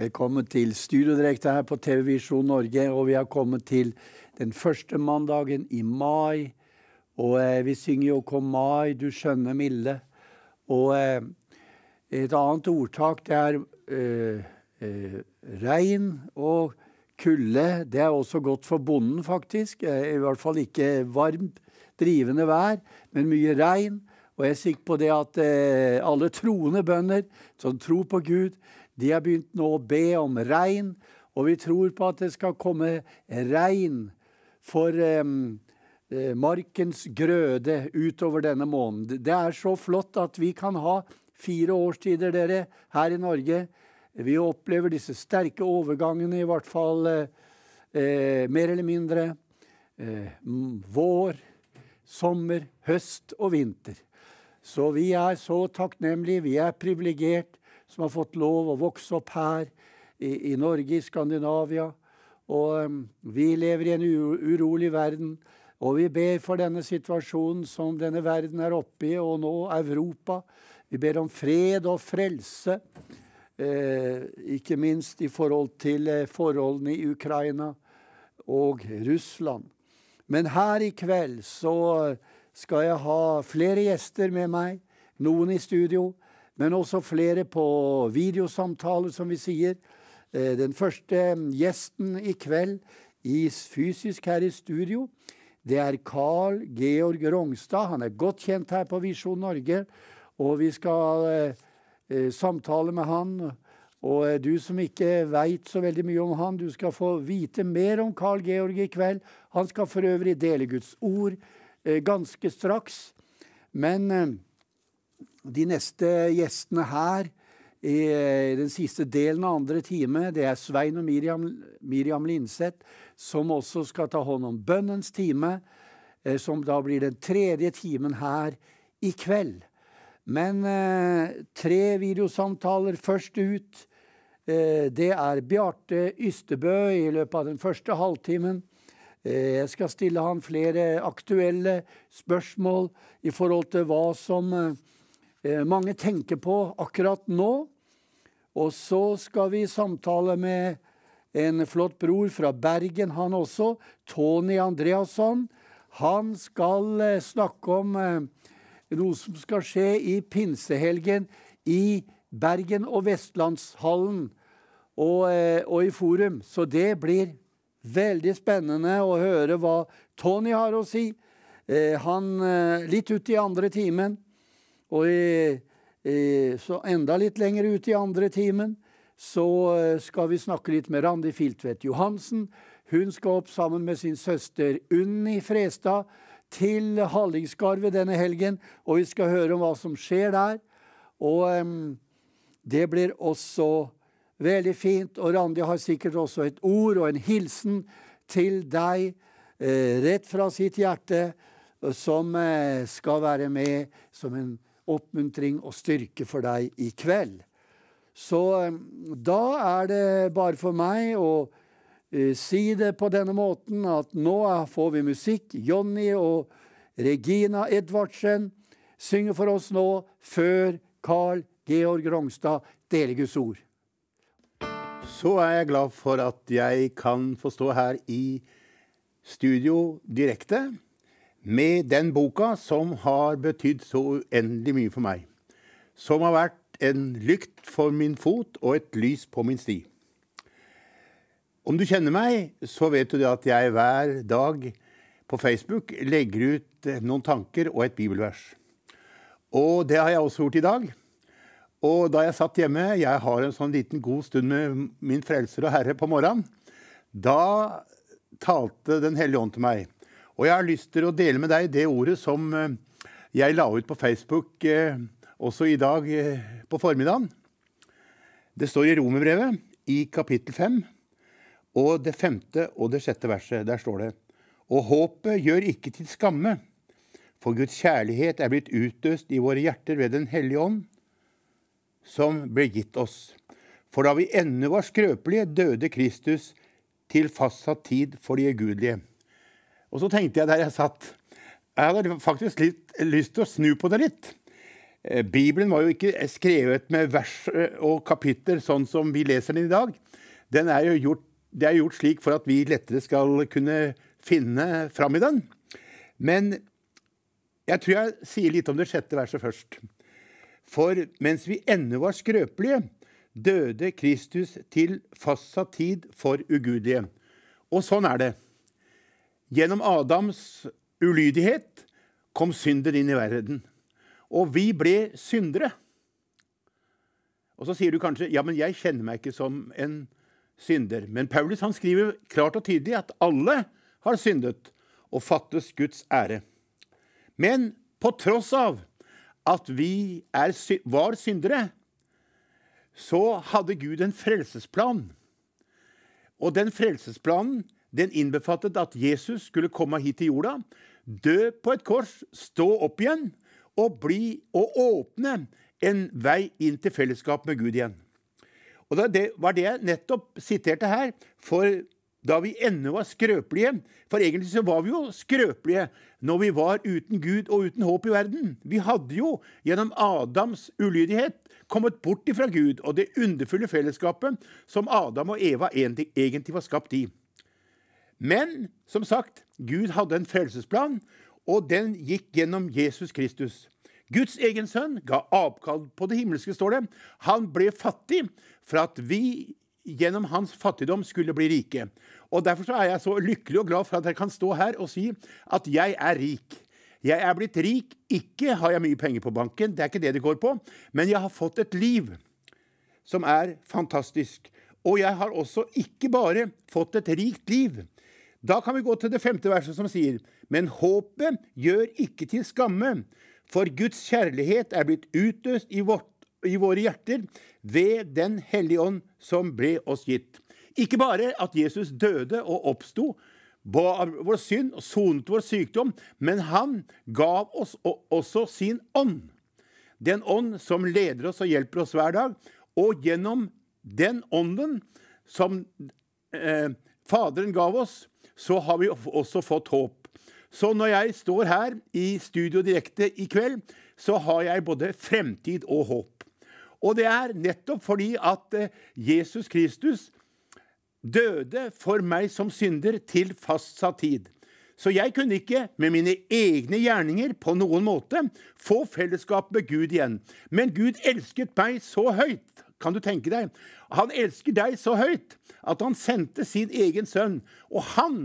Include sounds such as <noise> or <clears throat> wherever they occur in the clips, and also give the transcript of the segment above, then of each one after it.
Velkommen til Studiodirekte her på TV Visjon Norge. Og vi har kommet til den første mandagen i mai. Og eh, vi synger jo 'Kom mai, du skjønne milde'. Og eh, et annet ordtak det er eh, eh, regn og kulde. Det er også godt for bonden, faktisk. Eh, I hvert fall ikke varmt, drivende vær, men mye regn. Og jeg er sikker på det at eh, alle troende bønder som tror på Gud, de har begynt nå å be om regn. Og vi tror på at det skal komme regn for eh, markens grøde utover denne måneden. Det er så flott at vi kan ha fire årstider, dere, her i Norge. Vi opplever disse sterke overgangene, i hvert fall eh, eh mer eller mindre. Eh, vår, sommer, høst og vinter. Så vi er så takknemlige, vi er privilegert som har fått lov å vokse opp her i, i Norge, i Skandinavia. Og um, vi lever i en urolig verden. Og vi ber for denne situasjonen som denne verden er oppe i, og nå Europa. Vi ber om fred og frelse, eh, ikke minst i forhold til eh, forholdene i Ukraina og Russland. Men her i kveld så skal jeg ha flere gjester med meg. Noen i studio, men også flere på videosamtale, som vi sier. Eh, den første gjesten i kveld i fysisk her i studio, det er Carl Georg Rongstad. Han er godt kjent her på Visjon Norge, og vi skal eh, eh samtale med han. Og du som ikke veit så veldig mye om han, du skal få vite mer om Carl Georg i kveld. Han skal for øvrig dele Guds ord Eh, ganske straks. Men de neste gjestene her i eh, den siste delen av andre time, det er Svein og Miriam, Miriam Linseth, som også skal ta hånd om bønnens time, som da blir den tredje timen her i kveld. Men tre videosamtaler først ut. Det er Bjarte Ystebø i løpet av den første halvtimen. Eh, jeg skal stille han flere aktuelle spørsmål i forhold til hva som eh, mange tenker på akkurat nå. Og så skal vi samtale med en flott bror fra Bergen, han også. Tony Andreasson. Han skal eh, snakke om noe som skal skje i pinsehelgen i Bergen og Vestlandshallen og, og i Forum. Så det blir Veldig spennende å høre hva Tony har å si. Eh, han eh, litt ut i andre timen, og i, i, så enda litt lenger ut i andre timen så eh, skal vi snakke litt med Randi Filtvedt Johansen. Hun skal opp sammen med sin søster Unni Frestad til Hallingskarvet denne helgen, og vi skal høre om hva som skjer der. Og um, det blir også Veldig fint. Og Randi har sikkert også et ord og en hilsen til deg eh, rett fra sitt hjerte, som eh, skal være med som en oppmuntring og styrke for deg i kveld. Så eh, da er det bare for meg å uh, si det på denne måten at nå får vi musikk. Jonny og Regina Edvardsen synger for oss nå før Carl Georg Rongstad deler Guds ord så er jeg glad for at jeg kan få stå her i studio direkte med den boka som har betydd så uendelig mye for meg. Som har vært en lykt for min fot og et lys på min sti. Om du kjenner meg, så vet du at jeg hver dag på Facebook legger ut noen tanker og et bibelvers. Og det har jeg også gjort i dag. Og da jeg satt hjemme, jeg har en sånn liten god stund med min frelser og herre på morgenen, da talte Den hellige ånd til meg. Og jeg har lyst til å dele med deg det ordet som eh, jeg la ut på Facebook eh, også i dag eh, på formiddagen. Det står i Romerbrevet, i kapittel 5, og det femte og det sjette verset. Der står det Og håpet gjør ikke til skamme, for Guds kjærlighet er blitt utøst i våre hjerter ved Den hellige ånd som ble gitt oss. For da vi ennå var skrøpelige, døde Kristus til fastsatt tid for de ugudelige. Og så tenkte jeg der jeg satt Jeg hadde faktisk litt lyst til å snu på det litt. eh, Bibelen var jo ikke skrevet med vers eh, og kapitler sånn som vi leser den i dag. Den er jo gjort, det er gjort slik for at vi lettere skal kunne finne fram i den. Men jeg tror jeg sier litt om det sjette verset først. For mens vi ennå var skrøpelige, døde Kristus til fastsatt tid for ugudelige. Og sånn er det. Gjennom Adams ulydighet kom synden inn i verden. Og vi ble syndere. Og så sier du kanskje ja, men jeg kjenner meg ikke som en synder. Men Paulus han skriver klart og tydelig at alle har syndet og fattes Guds ære. Men på tross av at vi er, var syndere, så hadde Gud en frelsesplan. Og den frelsesplanen den innbefattet at Jesus skulle komme hit til jorda, dø på et kors, stå opp igjen og, bli, og åpne en vei inn til fellesskap med Gud igjen. Og Det var det jeg nettopp siterte her. For da vi ennå var skrøpelige For egentlig så var vi jo skrøpelige når vi var uten Gud og uten håp i verden. Vi hadde jo gjennom Adams ulydighet kommet bort ifra Gud og det underfulle fellesskapet som Adam og Eva egentlig var skapt i. Men som sagt, Gud hadde en frelsesplan, og den gikk gjennom Jesus Kristus. Guds egen sønn ga avkall på det himmelske, står det. Han ble fattig for at vi gjennom hans fattigdom skulle bli rike. Og Derfor er jeg så lykkelig og glad for at jeg kan stå her og si at jeg er rik. Jeg er blitt rik. Ikke har jeg mye penger på banken, det er ikke det det går på, men jeg har fått et liv som er fantastisk. Og jeg har også ikke bare fått et rikt liv. Da kan vi gå til det femte verset som sier Men håpet gjør ikke til skamme, for Guds kjærlighet er blitt utøst i, vårt, i våre hjerter ved Den hellige ånd som ble oss gitt. Ikke bare at Jesus døde og oppsto, vår synd og sonet vår sykdom, men han gav oss også sin ånd. Den ånd som leder oss og hjelper oss hver dag. Og gjennom den ånden som eh, Faderen gav oss, så har vi også fått håp. Så når jeg står her i studio direkte i kveld, så har jeg både fremtid og håp. Og det er nettopp fordi at eh, Jesus Kristus døde for meg som synder til fastsatt tid. Så jeg kunne ikke med mine egne gjerninger på noen måte få fellesskap med Gud igjen. Men Gud elsket meg så høyt, kan du tenke deg. Han elsker deg så høyt at han sendte sin egen sønn. Og han,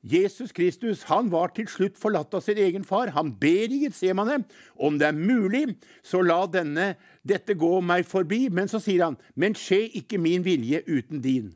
Jesus Kristus, han var til slutt forlatt av sin egen far. Han ber i Getsemane om det er mulig, så la denne, dette gå meg forbi. Men så sier han, men skje ikke min vilje uten din.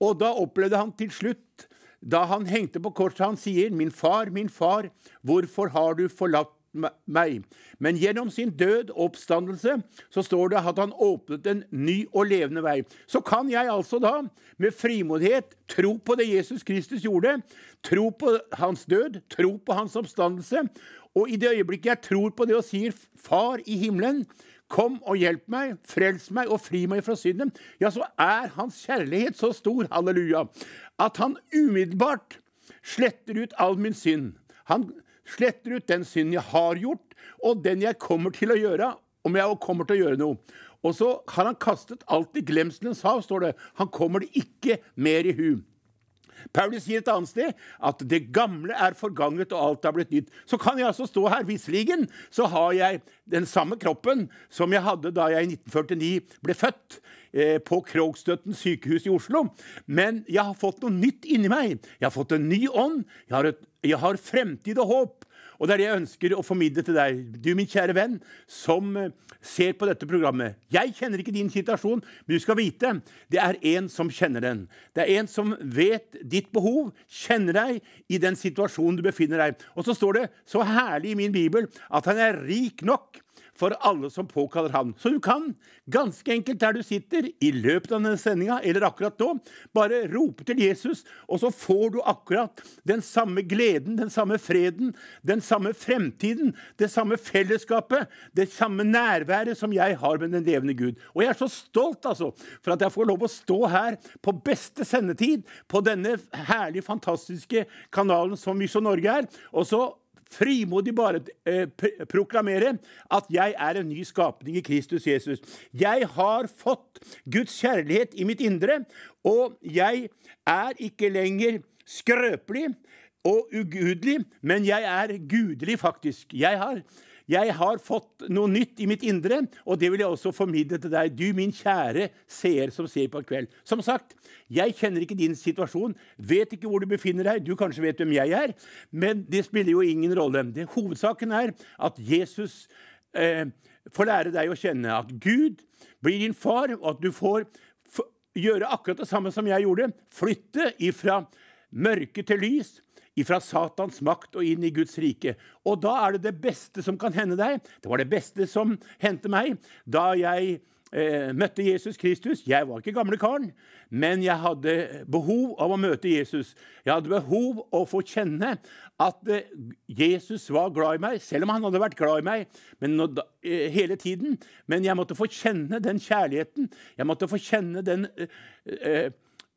Og da opplevde han til slutt, da han hengte på korset, han sier, 'Min far, min far, hvorfor har du forlatt meg?' Men gjennom sin død og oppstandelse så står det at han åpnet en ny og levende vei. Så kan jeg altså da med frimodighet tro på det Jesus Kristus gjorde, tro på hans død, tro på hans oppstandelse, og i det øyeblikket jeg tror på det og sier 'Far i himmelen', Kom og hjelp meg, frels meg og fri meg fra synden. Ja, så er hans kjærlighet så stor, halleluja, at han umiddelbart sletter ut all min synd. Han sletter ut den synd jeg har gjort, og den jeg kommer til å gjøre, om jeg kommer til å gjøre noe. Og så har han kastet alt i glemselens hav, står det. Han kommer det ikke mer i hu. Paulus sier et annet sted at det gamle er forganget, og alt er blitt nytt. Så kan jeg altså stå her. Visserligen så har jeg den samme kroppen som jeg hadde da jeg i 1949 ble født eh, på Krogstøtten sykehus i Oslo. Men jeg har fått noe nytt inni meg. Jeg har fått en ny ånd. Jeg har, et, jeg har fremtid og håp. Og det er det jeg ønsker å formidle til deg, du min kjære venn, som eh, ser på dette programmet. Jeg kjenner ikke din situasjon, men du skal vite det er en som kjenner den. Det er en som vet ditt behov, kjenner deg i den situasjonen du befinner deg. Og så står det så herlig i min bibel at han er rik nok for alle som påkaller ham. Så du kan, ganske enkelt der du sitter, i løpet av denne sendinga eller akkurat nå, bare rope til Jesus, og så får du akkurat den samme gleden, den samme freden, den samme fremtiden, det samme fellesskapet, det samme nærværet som jeg har med den levende Gud. Og jeg er så stolt altså, for at jeg får lov å stå her på beste sendetid på denne herlige, fantastiske kanalen som Misjon Norge er. Og så frimodig bare eh, proklamere at jeg er en ny skapning i Kristus Jesus. Jeg har fått Guds kjærlighet i mitt indre, og jeg er ikke lenger skrøpelig og ugudelig, men jeg er gudelig, faktisk. Jeg har jeg har fått noe nytt i mitt indre, og det vil jeg også formidle til deg, du min kjære seer som ser på en kveld. Som sagt, jeg kjenner ikke din situasjon, vet ikke hvor du befinner deg, du kanskje vet hvem jeg er, men det spiller jo ingen rolle. Det, hovedsaken er at Jesus eh, får lære deg å kjenne at Gud blir din far, og at du får gjøre akkurat det samme som jeg gjorde. Flytte ifra mørke til lys ifra Satans makt og inn i Guds rike. Og da er det det beste som kan hende deg. Det var det beste som hendte meg da jeg eh, møtte Jesus Kristus. Jeg var ikke gamle karen, men jeg hadde behov av å møte Jesus. Jeg hadde behov å få kjenne at eh, Jesus var glad i meg, selv om han hadde vært glad i meg men, eh, hele tiden. Men jeg måtte få kjenne den kjærligheten. Jeg måtte få kjenne den eh Eh,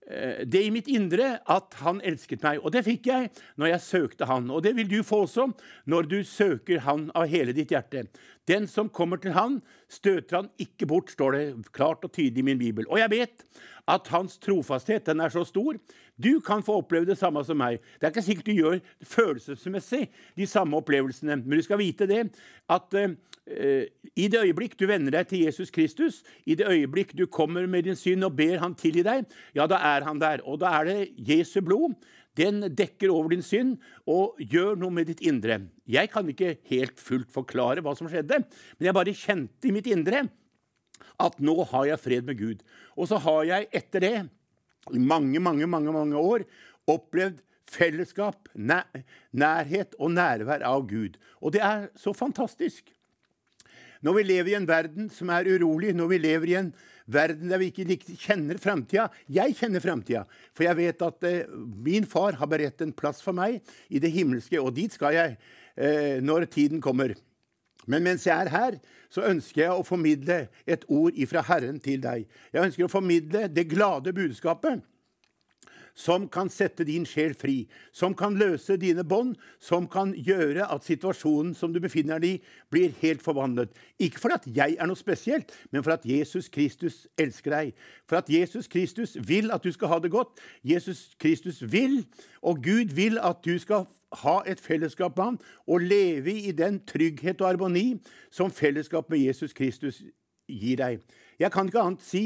det i mitt indre at han elsket meg. Og det fikk jeg når jeg søkte han. Og det vil du få også når du søker han av hele ditt hjerte. Den som kommer til han, støter han ikke bort, står det klart og tydelig i min bibel. Og jeg vet at hans trofasthet den er så stor. Du kan få oppleve det samme som meg. Det er ikke sikkert du gjør følelsesmessig de samme opplevelsene, men du skal vite det at uh, i det øyeblikk du venner deg til Jesus Kristus, i det øyeblikk du kommer med din synd og ber han tilgi deg, ja, da er han der. Og da er det Jesu blod. Den dekker over din synd og gjør noe med ditt indre. Jeg kan ikke helt fullt forklare hva som skjedde, men jeg bare kjente i mitt indre at nå har jeg fred med Gud. Og så har jeg etter det, i mange, mange, mange, mange år, opplevd fellesskap, nærhet og nærvær av Gud. Og det er så fantastisk. Når vi lever i en verden som er urolig, når vi lever i en verden der vi ikke kjenner framtida Jeg kjenner framtida, for jeg vet at eh, min far har beredt en plass for meg i det himmelske, og dit skal jeg eh, når tiden kommer. Men mens jeg er her, så ønsker jeg å formidle et ord ifra Herren til deg. Jeg ønsker å formidle det glade budskapet som kan sette din sjel fri, som kan løse dine bånd, som kan gjøre at situasjonen som du befinner deg i, blir helt forvandlet. Ikke for at jeg er noe spesielt, men for at Jesus Kristus elsker deg. For at Jesus Kristus vil at du skal ha det godt. Jesus Kristus vil, og Gud vil at du skal ha et fellesskap med ham og leve i den trygghet og harmoni som fellesskap med Jesus Kristus gir deg. Jeg kan ikke annet si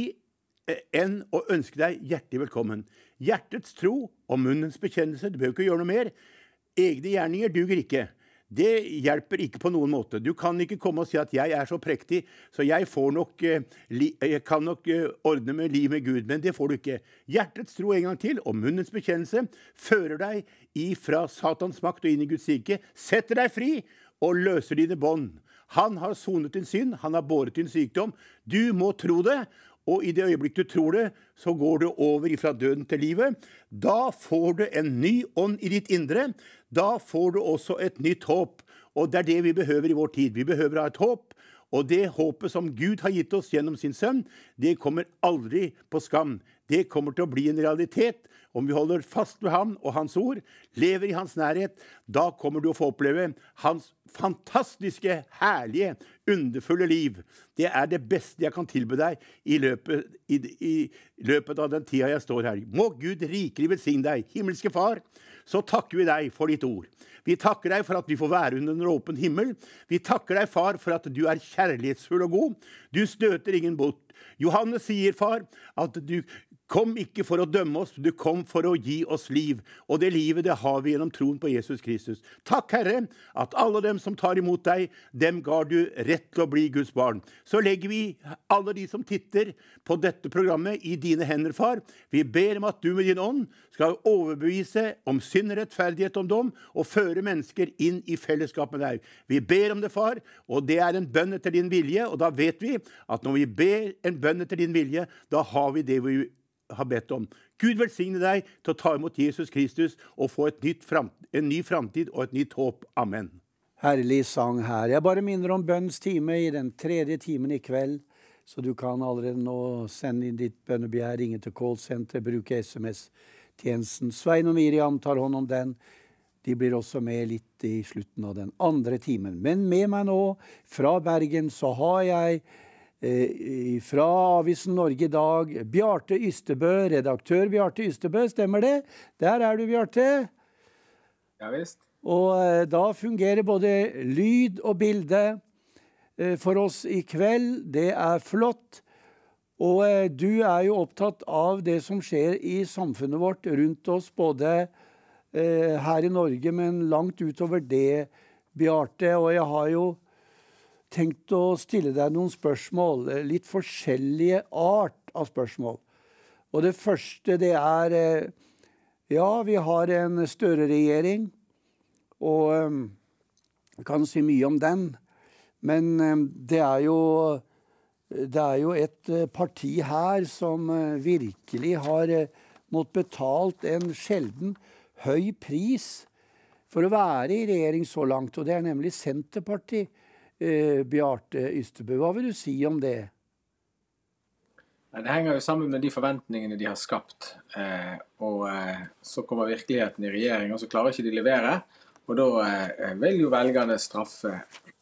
enn å ønske deg hjertelig velkommen. Hjertets tro og munnens bekjennelse. Du behøver ikke gjøre noe mer. Egne gjerninger duger ikke. Det hjelper ikke på noen måte. Du kan ikke komme og si at 'jeg er så prektig, så jeg, nok, eh, jeg kan nok eh, ordne med liv med Gud'. Men det får du ikke. Hjertets tro en gang til og munnens bekjennelse fører deg ifra Satans makt og inn i Guds rike, setter deg fri og løser dine bånd. Han har sonet din synd, han har båret din sykdom. Du må tro det, og i det øyeblikk du tror det, så går du over ifra døden til livet. Da får du en ny ånd i ditt indre. Da får du også et nytt håp. Og det er det vi behøver i vår tid. Vi behøver ha et håp. Og det håpet som Gud har gitt oss gjennom sin sønn, det kommer aldri på skam. Det kommer til å bli en realitet om vi holder fast ved ham og hans ord, lever i hans nærhet. Da kommer du å få oppleve hans fantastiske, herlige, underfulle liv. Det er det beste jeg kan tilby deg i løpet, i, i løpet av den tida jeg står her. Må Gud rikelig velsigne deg. Himmelske Far, så takker vi deg for ditt ord. Vi takker deg for at vi får være under en åpen himmel. Vi takker deg, far, for at du er kjærlighetsfull og god. Du støter ingen bort. Johannes sier, far, at du kom ikke for å dømme oss, du kom for å gi oss liv. Og det livet det har vi gjennom troen på Jesus Kristus. Takk, Herre, at alle dem som tar imot deg, dem ga du rett til å bli Guds barn. Så legger vi alle de som titter på dette programmet, i dine hender, far. Vi ber om at du med din ånd skal overbevise om synd, rettferdighet om dom, og føre mennesker inn i fellesskap med deg. Vi ber om det, far, og det er en bønn etter din vilje. Og da vet vi at når vi ber en bønn etter din vilje, da har vi det vi har bedt om. Gud velsigne deg til å ta imot Jesus Kristus og få frem, en ny framtid og et nytt håp. Amen. Herlig sang her. Jeg bare minner om bønns time i den tredje timen i kveld. Så du kan allerede nå sende inn ditt bønnebegjær, ringe til callsenteret, bruke SMS-tjenesten. Svein og Miriam tar hånd om den. De blir også med litt i slutten av den andre timen. Men med meg nå fra Bergen så har jeg fra Avisen Norge i dag Bjarte Ystebø, redaktør Bjarte Ystebø. Stemmer det? Der er du, Bjarte. Ja visst. Og eh, da fungerer både lyd og bilde eh, for oss i kveld. Det er flott. Og eh, du er jo opptatt av det som skjer i samfunnet vårt rundt oss, både eh, her i Norge, men langt utover det, Bjarte. Og jeg har jo tenkt å stille deg noen spørsmål. Eh, litt forskjellige art av spørsmål. Og det første, det er Ja, vi har en Støre-regjering, og jeg kan si mye om den. Men det er jo det er jo et eh, parti her som eh, virkelig har eh, måttet betalt en sjelden høy pris for å være i regjering så langt, og det er nemlig Senterpartiet. Eh, Bjarte Ystebø, hva vil du si om det? Det henger jo sammen med de forventningene de har skapt. Eh, og eh, så kommer virkeligheten i regjering, og så klarer ikke de levere. Og da vil jo velgerne straffe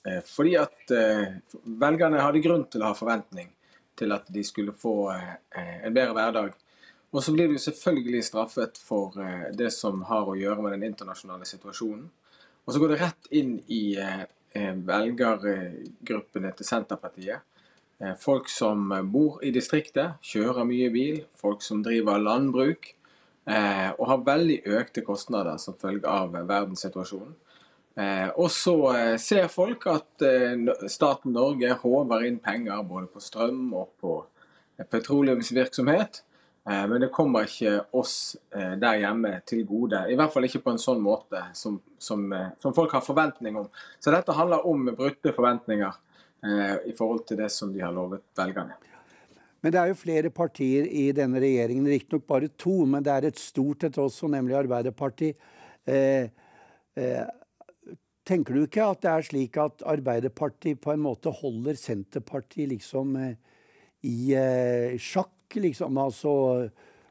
Eh, fordi at eh, velgerne hadde grunn til å ha forventning til at de skulle få eh, en bedre hverdag. Og så blir de selvfølgelig straffet for det som har å gjøre med den internasjonale situasjonen. Og så går det rett inn i velgergruppene til Senterpartiet. Folk som bor i distriktet, kjører mye bil. Folk som driver landbruk. Og har veldig økte kostnader som følge av verdenssituasjonen. Eh, og så eh, ser folk at eh, staten Norge håver inn penger både på strøm og på eh, petroleumsvirksomhet. Eh, men det kommer ikke oss eh, der hjemme til gode. I hvert fall ikke på en sånn måte som, som, som folk har forventning om. Så dette handler om brutte forventninger i forhold til det som de har lovet velgerne. Men det er jo flere partier i denne regjeringen, riktignok bare to, men det er et stort et også, nemlig Arbeiderpartiet. Eh, eh, Tenker du ikke at det er slik at Arbeiderpartiet på en måte holder Senterpartiet liksom eh, i eh, sjakk, liksom? Altså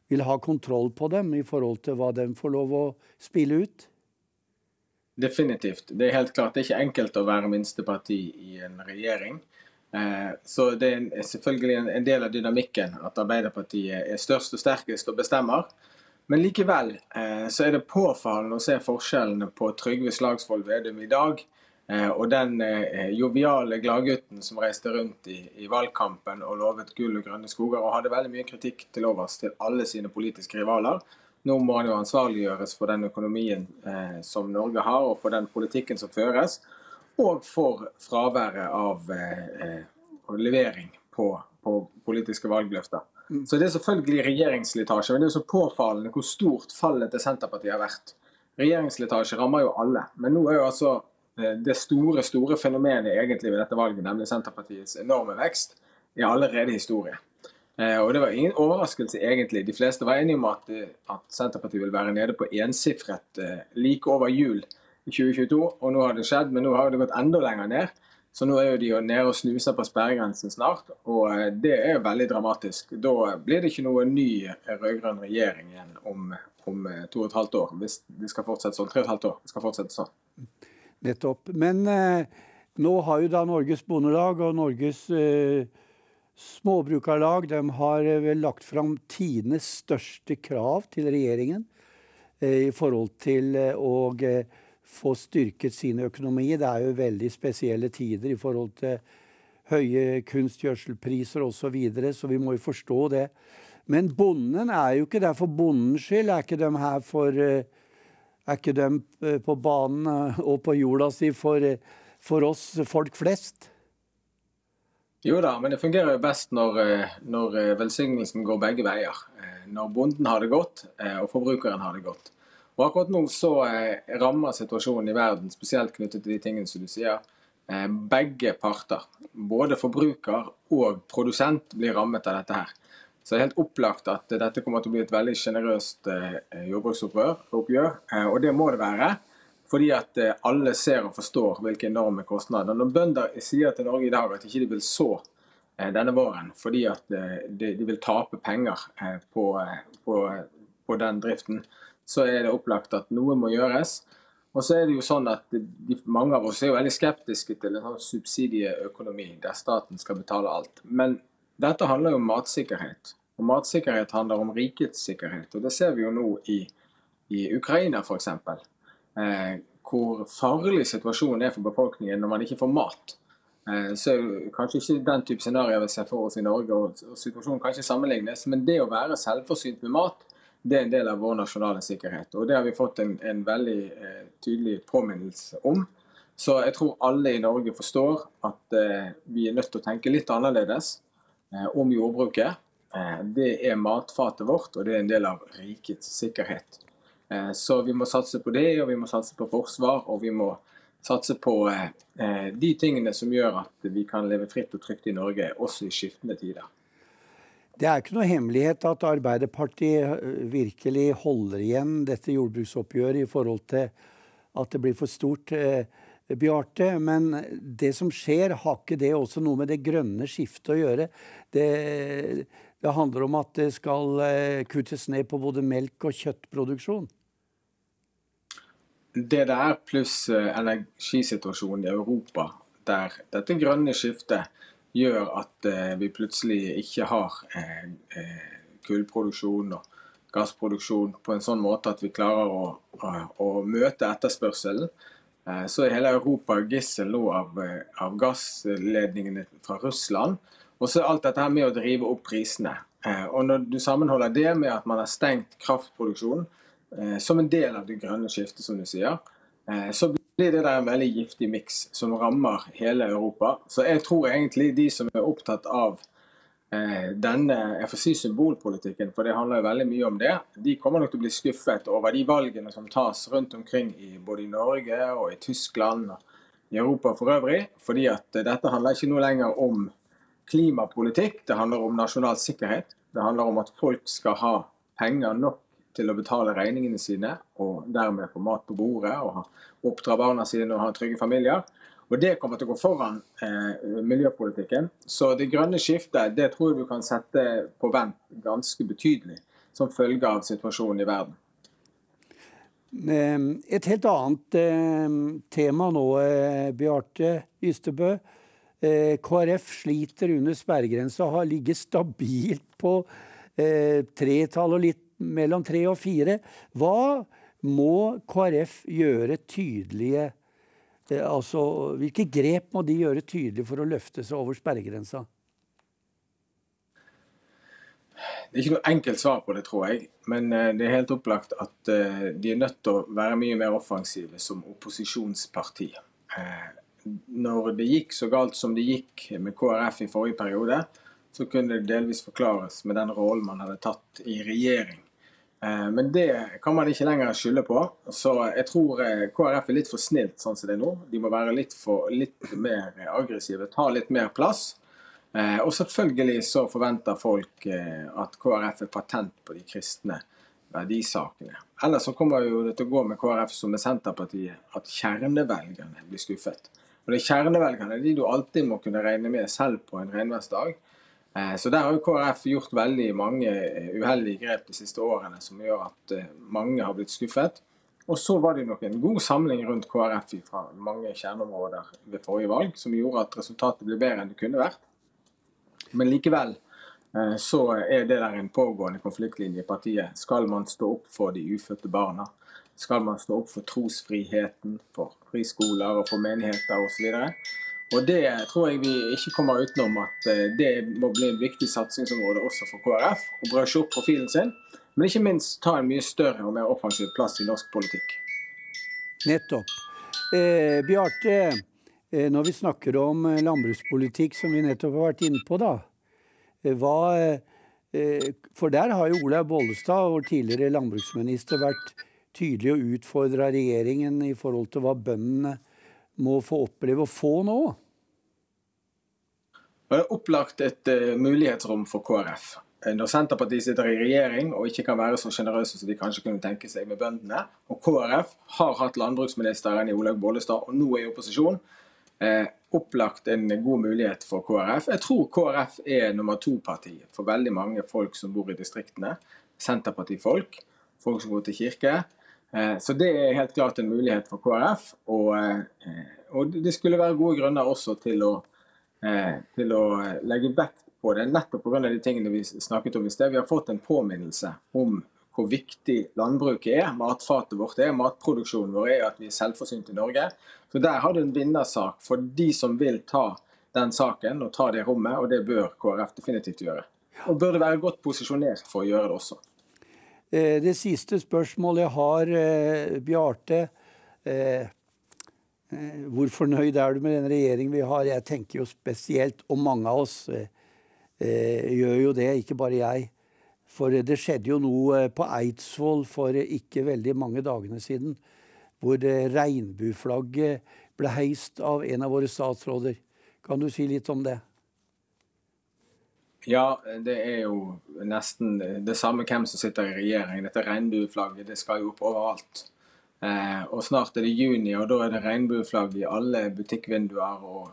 vil ha kontroll på dem i forhold til hva de får lov å spille ut? Definitivt. Det er helt klart. Det er ikke enkelt å være minsteparti i en regjering. Eh, så det er selvfølgelig en del av dynamikken at Arbeiderpartiet er størst og sterkest og bestemmer. Men likevel eh, så er det påfallende å se forskjellene på Trygve Slagsvold Vedum i dag og den eh, joviale gladgutten som reiste rundt i, i, valgkampen og lovet gull og grønne skoger, og hadde veldig mye kritikk til overs til alle sine politiske rivaler. Nå må han jo ansvarliggjøres for den økonomien eh, som Norge har, og for den politikken som føres, og for fraværet av eh, levering på, på politiske valgløfter. Mm. Så det er selvfølgelig regjeringsslitasje. Men det er jo så påfallende hvor stort fallet til Senterpartiet har vært. Regjeringsslitasje rammer jo alle. Men nå er jo altså eh, det store store fenomenet egentlig ved dette valget, nemlig Senterpartiets enorme vekst, er allerede historie. Eh, og Det var ingen overraskelse, egentlig. De fleste var enige om at, eh, at Senterpartiet vil være nede på ensifret like over jul i 2022. Og nå har det skjedd, men nå har det gått enda lenger ned. Så nå er jo de jo nede og snuser på sperregrensen snart, og eh, det er jo veldig dramatisk. Da blir det ikke noe ny rød-grønn regjering igjen om, om, eh, to og et halvt år, hvis det skal fortsette sånn. Tre og et halvt år. Det skal fortsette sånn. Nettopp. Men eh, nå har jo da Norges Bondelag og Norges eh, Småbrukarlag de har eh, vel lagt fram tidenes største krav til regjeringen eh, i forhold til å få styrket sin økonomi. Det er jo veldig spesielle tider i forhold til høye kunstgjødselpriser osv., så, videre, så vi må jo forstå det. Men bonden er jo ikke der for bondens skyld. Er ikke de her for eh, Er ikke de eh, på banen eh, og på jorda si for, for oss folk flest? Jo da, men det fungerer jo best når, når velsignelsen går begge veier. Når bonden har det godt og forbrukeren har det godt. Og Akkurat nå så eh, rammer situasjonen i verden, spesielt knyttet til de tingene som du sier, eh, begge parter. Både forbruker og produsent blir rammet av dette her. Så det er helt opplagt at dette kommer til å bli et veldig sjenerøst eh, jordbruksoppgjør. Og det må det være. Fordi at alle ser og forstår hvilke enorme kostnader. Når bønder sier til Norge i dag at ikke de vil så denne våren fordi at de vil tape penger på, på, på den driften, så er det opplagt at noe må gjøres. Og så er det jo sånn at de, Mange av oss er jo veldig skeptiske til en sånn subsidieøkonomi der staten skal betale alt. Men dette handler jo om matsikkerhet. Og matsikkerhet handler om rikets sikkerhet. Og det ser vi jo nå i, i Ukraina f.eks. Eh, hvor farlig situasjonen er for befolkningen når man ikke får mat. Eh, så kanskje ikke den type scenario vi ser for oss i Norge, og, og situasjonen kan ikke sammenlignes. Men det å være selvforsynt med mat det er en del av vår nasjonale sikkerhet. Og det har vi fått en, en veldig eh, tydelig påminnelse om. Så jeg tror alle i Norge forstår at eh, vi er nødt til å tenke litt annerledes om jordbruket. Eh, det er matfatet vårt, og det er en del av rikets sikkerhet. Eh, så vi må satse på det, og vi må satse på forsvar, og vi må satse på eh, de tingene som gjør at vi kan leve fritt og trygt i Norge, også i skiftende tider. Det er ikke noe hemmelighet at Arbeiderpartiet virkelig holder igjen dette jordbruksoppgjøret i forhold til at det blir for stort. Eh, Bjarte, men det som skjer, har ikke det også noe med det grønne skiftet å gjøre? Det, det handler om at det skal eh, kuttes ned på både melk- og kjøttproduksjon? Det det er, pluss eh, energisituasjonen i Europa, der dette grønne skiftet gjør at eh, vi plutselig ikke har kullproduksjon og gassproduksjon på en sånn måte at vi klarer å, å møte etterspørselen. Eh, så er hele Europa gissel nå av, eh, av, gassledningene fra Russland. Og så er alt dette her med å drive opp prisene. Eh, og når du sammenholder det med at man har stengt kraftproduksjonen som en del av det grønne skiftet, som du sier, så blir det der en veldig giftig miks som rammer hele Europa. Så jeg tror egentlig de som er opptatt av denne jeg får si symbolpolitikken, for det handler jo veldig mye om det, de kommer nok til å bli skuffet over de valgene som tas rundt omkring i både i Norge og i Tyskland og i Europa for øvrig. Fordi at dette handler ikke noe lenger om klimapolitikk, det handler om nasjonal sikkerhet. Det handler om at folk skal ha penger nok til å betale regningene sine, og dermed få mat på bordet og oppdra barna sine og ha trygge familier. Og Det kommer til å gå foran eh, miljøpolitikken. Så det grønne skiftet det tror jeg du kan sette på vent ganske betydelig som følge av situasjonen i verden. Ehm, et helt annet eh, tema nå, eh, Bjarte Ystebø. Eh, KrF sliter under sperregrensa, har ligget stabilt på eh, tretall og litt mellom tre og fire. Hva må KrF gjøre tydelige Altså, hvilke grep må de gjøre tydelig for å løfte seg over sperregrensa? Det er ikke noe enkelt svar på det, tror jeg. Men eh, det er helt opplagt at eh, de er nødt til å være mye mer offensive som opposisjonsparti. Når det gikk så galt som det gikk med KrF i forrige periode, så kunne det delvis forklares med den rollen man hadde tatt i regjering. Eh, men det kan man ikke lenger skylde på. Så jeg tror eh, KrF er litt for snilt sånn som det er nå. De må være litt, for, litt mer aggressive, ta litt mer plass. Eh, og selvfølgelig så forventer folk at KrF er patent på de kristne verdisakene. Ellers så kommer jo det til å gå med KrF som med Senterpartiet, at kjernevelgerne blir skuffet. Og det er kjernevelgerne de du alltid må kunne regne med selv på en regnværsdag. Eh, så der har jo KrF gjort veldig mange eh, uheldige grep de siste årene som gjør at eh, mange har blitt skuffet. Og så var det nok en god samling rundt KrF fra mange kjerneområder ved forrige valg, som gjorde at resultatet ble bedre enn det kunne vært. Men likevel så er det der en pågående konfliktlinje i partiet. Skal man stå opp for de ufødte barna? Skal man stå opp for trosfriheten, for friskoler og for menigheter osv.? Og det tror jeg vi ikke kommer utenom at eh, det må bli en viktig satsingsområde også for KrF. Å brøsje opp profilen sin, men ikke minst ta en mye større og mer offensiv plass i norsk politikk. Nettopp. Eh, Bjarte, eh, når vi snakker om eh, landbrukspolitikk, som vi nettopp har vært inne på, da. Eh, hva, eh, for der har jo Olaug Bollestad, vår tidligere landbruksminister, vært tydelig og utfordra regjeringen i forhold til hva bøndene må få oppleve å få nå? Det er opplagt et uh, mulighetsrom for KrF. Eh, når Senterpartiet sitter i regjering og ikke kan være så sjenerøse som de kanskje kunne tenke seg med bøndene, og KrF har hatt landbruksministeren i Olaug Bollestad og nå er i opposisjon, eh, opplagt en god mulighet for KrF. Jeg tror KrF er nummer to-parti for veldig mange folk som bor i distriktene. Senterpartifolk, folk som går til kirke. Eh, så det er helt klart en mulighet for KrF. Og, eh, og det skulle være gode grunner også til å, eh, til å legge vekt på det, nettopp pga. de tingene vi snakket om i sted. Vi har fått en påminnelse om hvor viktig landbruket er, matfatet vårt er, matproduksjonen vår er, at vi er selvforsynt i Norge. Så der har du en vinnersak for de som vil ta den saken og ta det rommet, og det bør KrF definitivt gjøre. Og burde være godt posisjonert for å gjøre det også. Eh, det siste spørsmålet jeg har, eh, Bjarte. Eh, hvor fornøyd er du med den regjeringen vi har? Jeg tenker jo spesielt, og mange av oss gjør jo det, ikke bare jeg. For det skjedde jo noe på Eidsvoll for ikke veldig mange dagene siden. Hvor regnbueflagget ble heist av en av våre statsråder. Kan du si litt om det? Ja, det er jo nesten det samme hvem som sitter i regjering. Dette regnbueflagget det skal jo opp overalt. Eh, og Snart er det juni, og da er det regnbueflagg i alle butikkvinduer og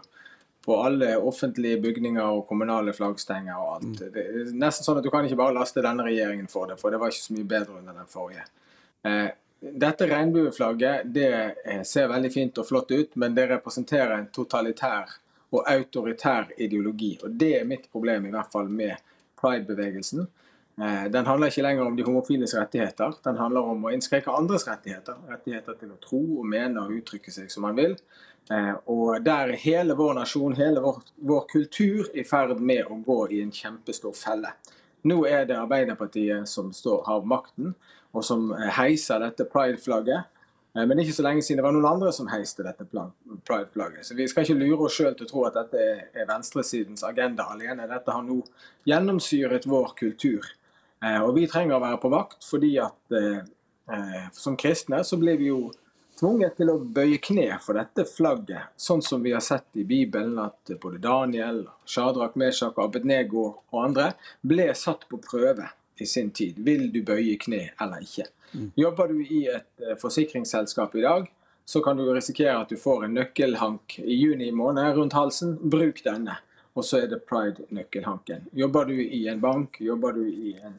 på alle offentlige bygninger og kommunale flaggstenger og alt. Mm. Det er nesten sånn at Du kan ikke bare laste denne regjeringen for det, for det var ikke så mye bedre under den forrige. Eh, dette regnbueflagget det eh, ser veldig fint og flott ut, men det representerer en totalitær og autoritær ideologi. Og Det er mitt problem i hvert fall med pride-bevegelsen. Eh, den handler ikke lenger om de homofiles rettigheter. Den handler om å innskrenke andres rettigheter. Rettigheter til å tro og mene og uttrykke seg som man vil. Eh, og der er hele vår nasjon, hele vår, vår kultur, i ferd med å gå i en kjempestor felle. Nå er det Arbeiderpartiet som står, har makten, og som heiser dette pride-flagget. Eh, men ikke så lenge siden det var noen andre som heiste dette pride-flagget. Så vi skal ikke lure oss sjøl til å tro at dette er venstresidens agenda alene. Dette har nå gjennomsyret vår kultur. Eh, og vi trenger å være på vakt, fordi at eh, som kristne så blir vi jo tvunget til å bøye kne for dette flagget, sånn som vi har sett i Bibelen at både Daniel, Shadrach, Meshach, Abednego og andre ble satt på prøve i sin tid. Vil du bøye kne eller ikke? Jobber du i et eh, forsikringsselskap i dag, så kan du risikere at du får en nøkkelhank i juni måned rundt halsen. Bruk denne, og så er det pride-nøkkelhanken. Jobber du i en bank, jobber du en,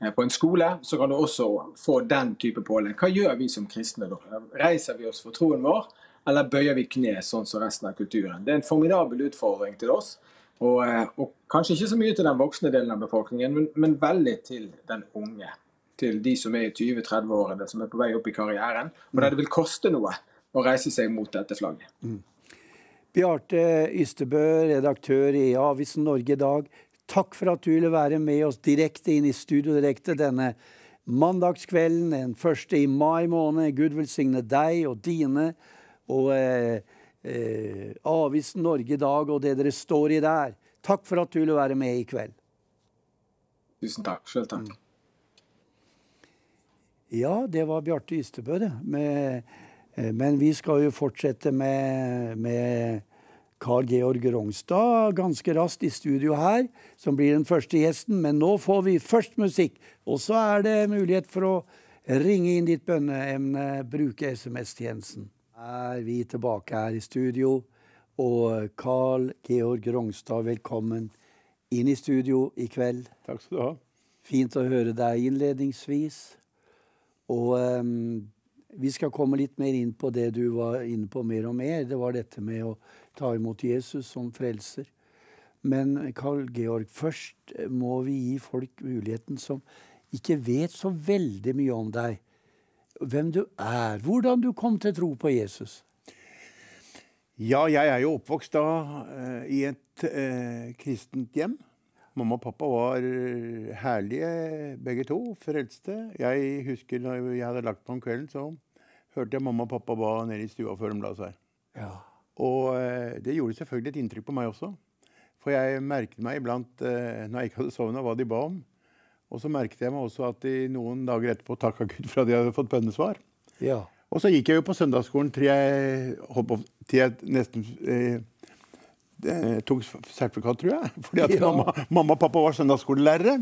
eh, på en skole, så kan du også få den type pålegg. Hva gjør vi som kristne da? Reiser vi oss for troen vår, eller bøyer vi kne sånn som resten av kulturen? Det er en formidabel utfordring til oss. Og, eh, og kanskje ikke så mye til den voksne delen av befolkningen, men, men veldig til den unge til de som er i 20-30-årene, som er på vei opp i karrieren. Og der det vil koste noe å reise seg mot dette flagget. Mm. Bjarte Ystebø, redaktør i Avisen Norge i dag. Takk for at du ville være med oss direkte inn i studio direkte denne mandagskvelden, den første i mai måned. Gud velsigne deg og dine og eh, eh, Avisen Norge i dag og det dere står i der. Takk for at du ville være med i kveld. Tusen takk. Sjøl takk. Mm. Ja, det var Bjarte Ystebø, det. Med, eh, men vi skal jo fortsette med, med Carl Georg Rognstad ganske raskt i studio her, som blir den første gjesten. Men nå får vi først musikk, og så er det mulighet for å ringe inn ditt bønneemne, bruke SMS-tjenesten. Er vi tilbake her i studio, og Carl Georg Rognstad, velkommen inn i studio i kveld. Takk skal du ha. Fint å høre deg innledningsvis. Og um, vi skal komme litt mer inn på det du var inne på mer og mer. Det var dette med å ta imot Jesus som frelser. Men Karl Georg, først må vi gi folk muligheten som ikke vet så veldig mye om deg. Hvem du er, hvordan du kom til tro på Jesus. Ja, jeg er jo oppvokst da uh, i et uh, kristent hjem. Mamma og pappa var eh, herlige, begge to. Frelste. Jeg husker når jeg hadde lagt på om kvelden, så hørte jeg mamma og pappa ba nede i stua før de la seg. Ja. Og eh, det gjorde selvfølgelig et inntrykk på meg også. For jeg merket meg iblant, eh, når jeg ikke hadde sovna, hva de ba om. Og så merket jeg meg også at de noen dager etterpå takka Gud for at de hadde fått bønnesvar. Ja. Og så gikk jeg jo på søndagsskolen til jeg, til jeg nesten eh, det tok sertifikat, tror jeg. <laughs> Fordi at ja. mamma, mamma, og pappa var søndagsskolelærere.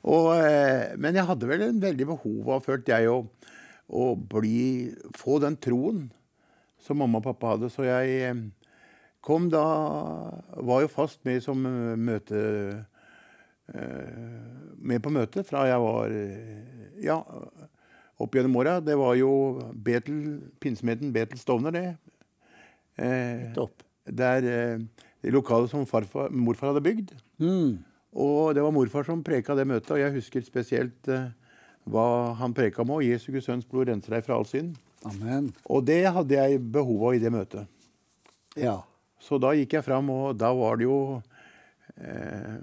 Eh, men jeg hadde vel en veldig behov av, følte jeg, å, å bli, få den troen som mamma og pappa hadde. Så jeg eh, kom da Var jo fast med som møte eh, Med på møtet fra jeg var ja, opp gjennom åra. Det var jo Betel, pinsemeden Betel Stovner, det. Eh, Topp. Der er det lokalet som farfar, morfar hadde bygd. Mm. Og det var morfar som preka det møtet, og jeg husker spesielt eh, hva han preka om. og Jesu Guds sønns blod renser deg fra all synd. Amen. Og det hadde jeg behov av i det møtet. Ja. Så da gikk jeg fram, og da var det jo eh,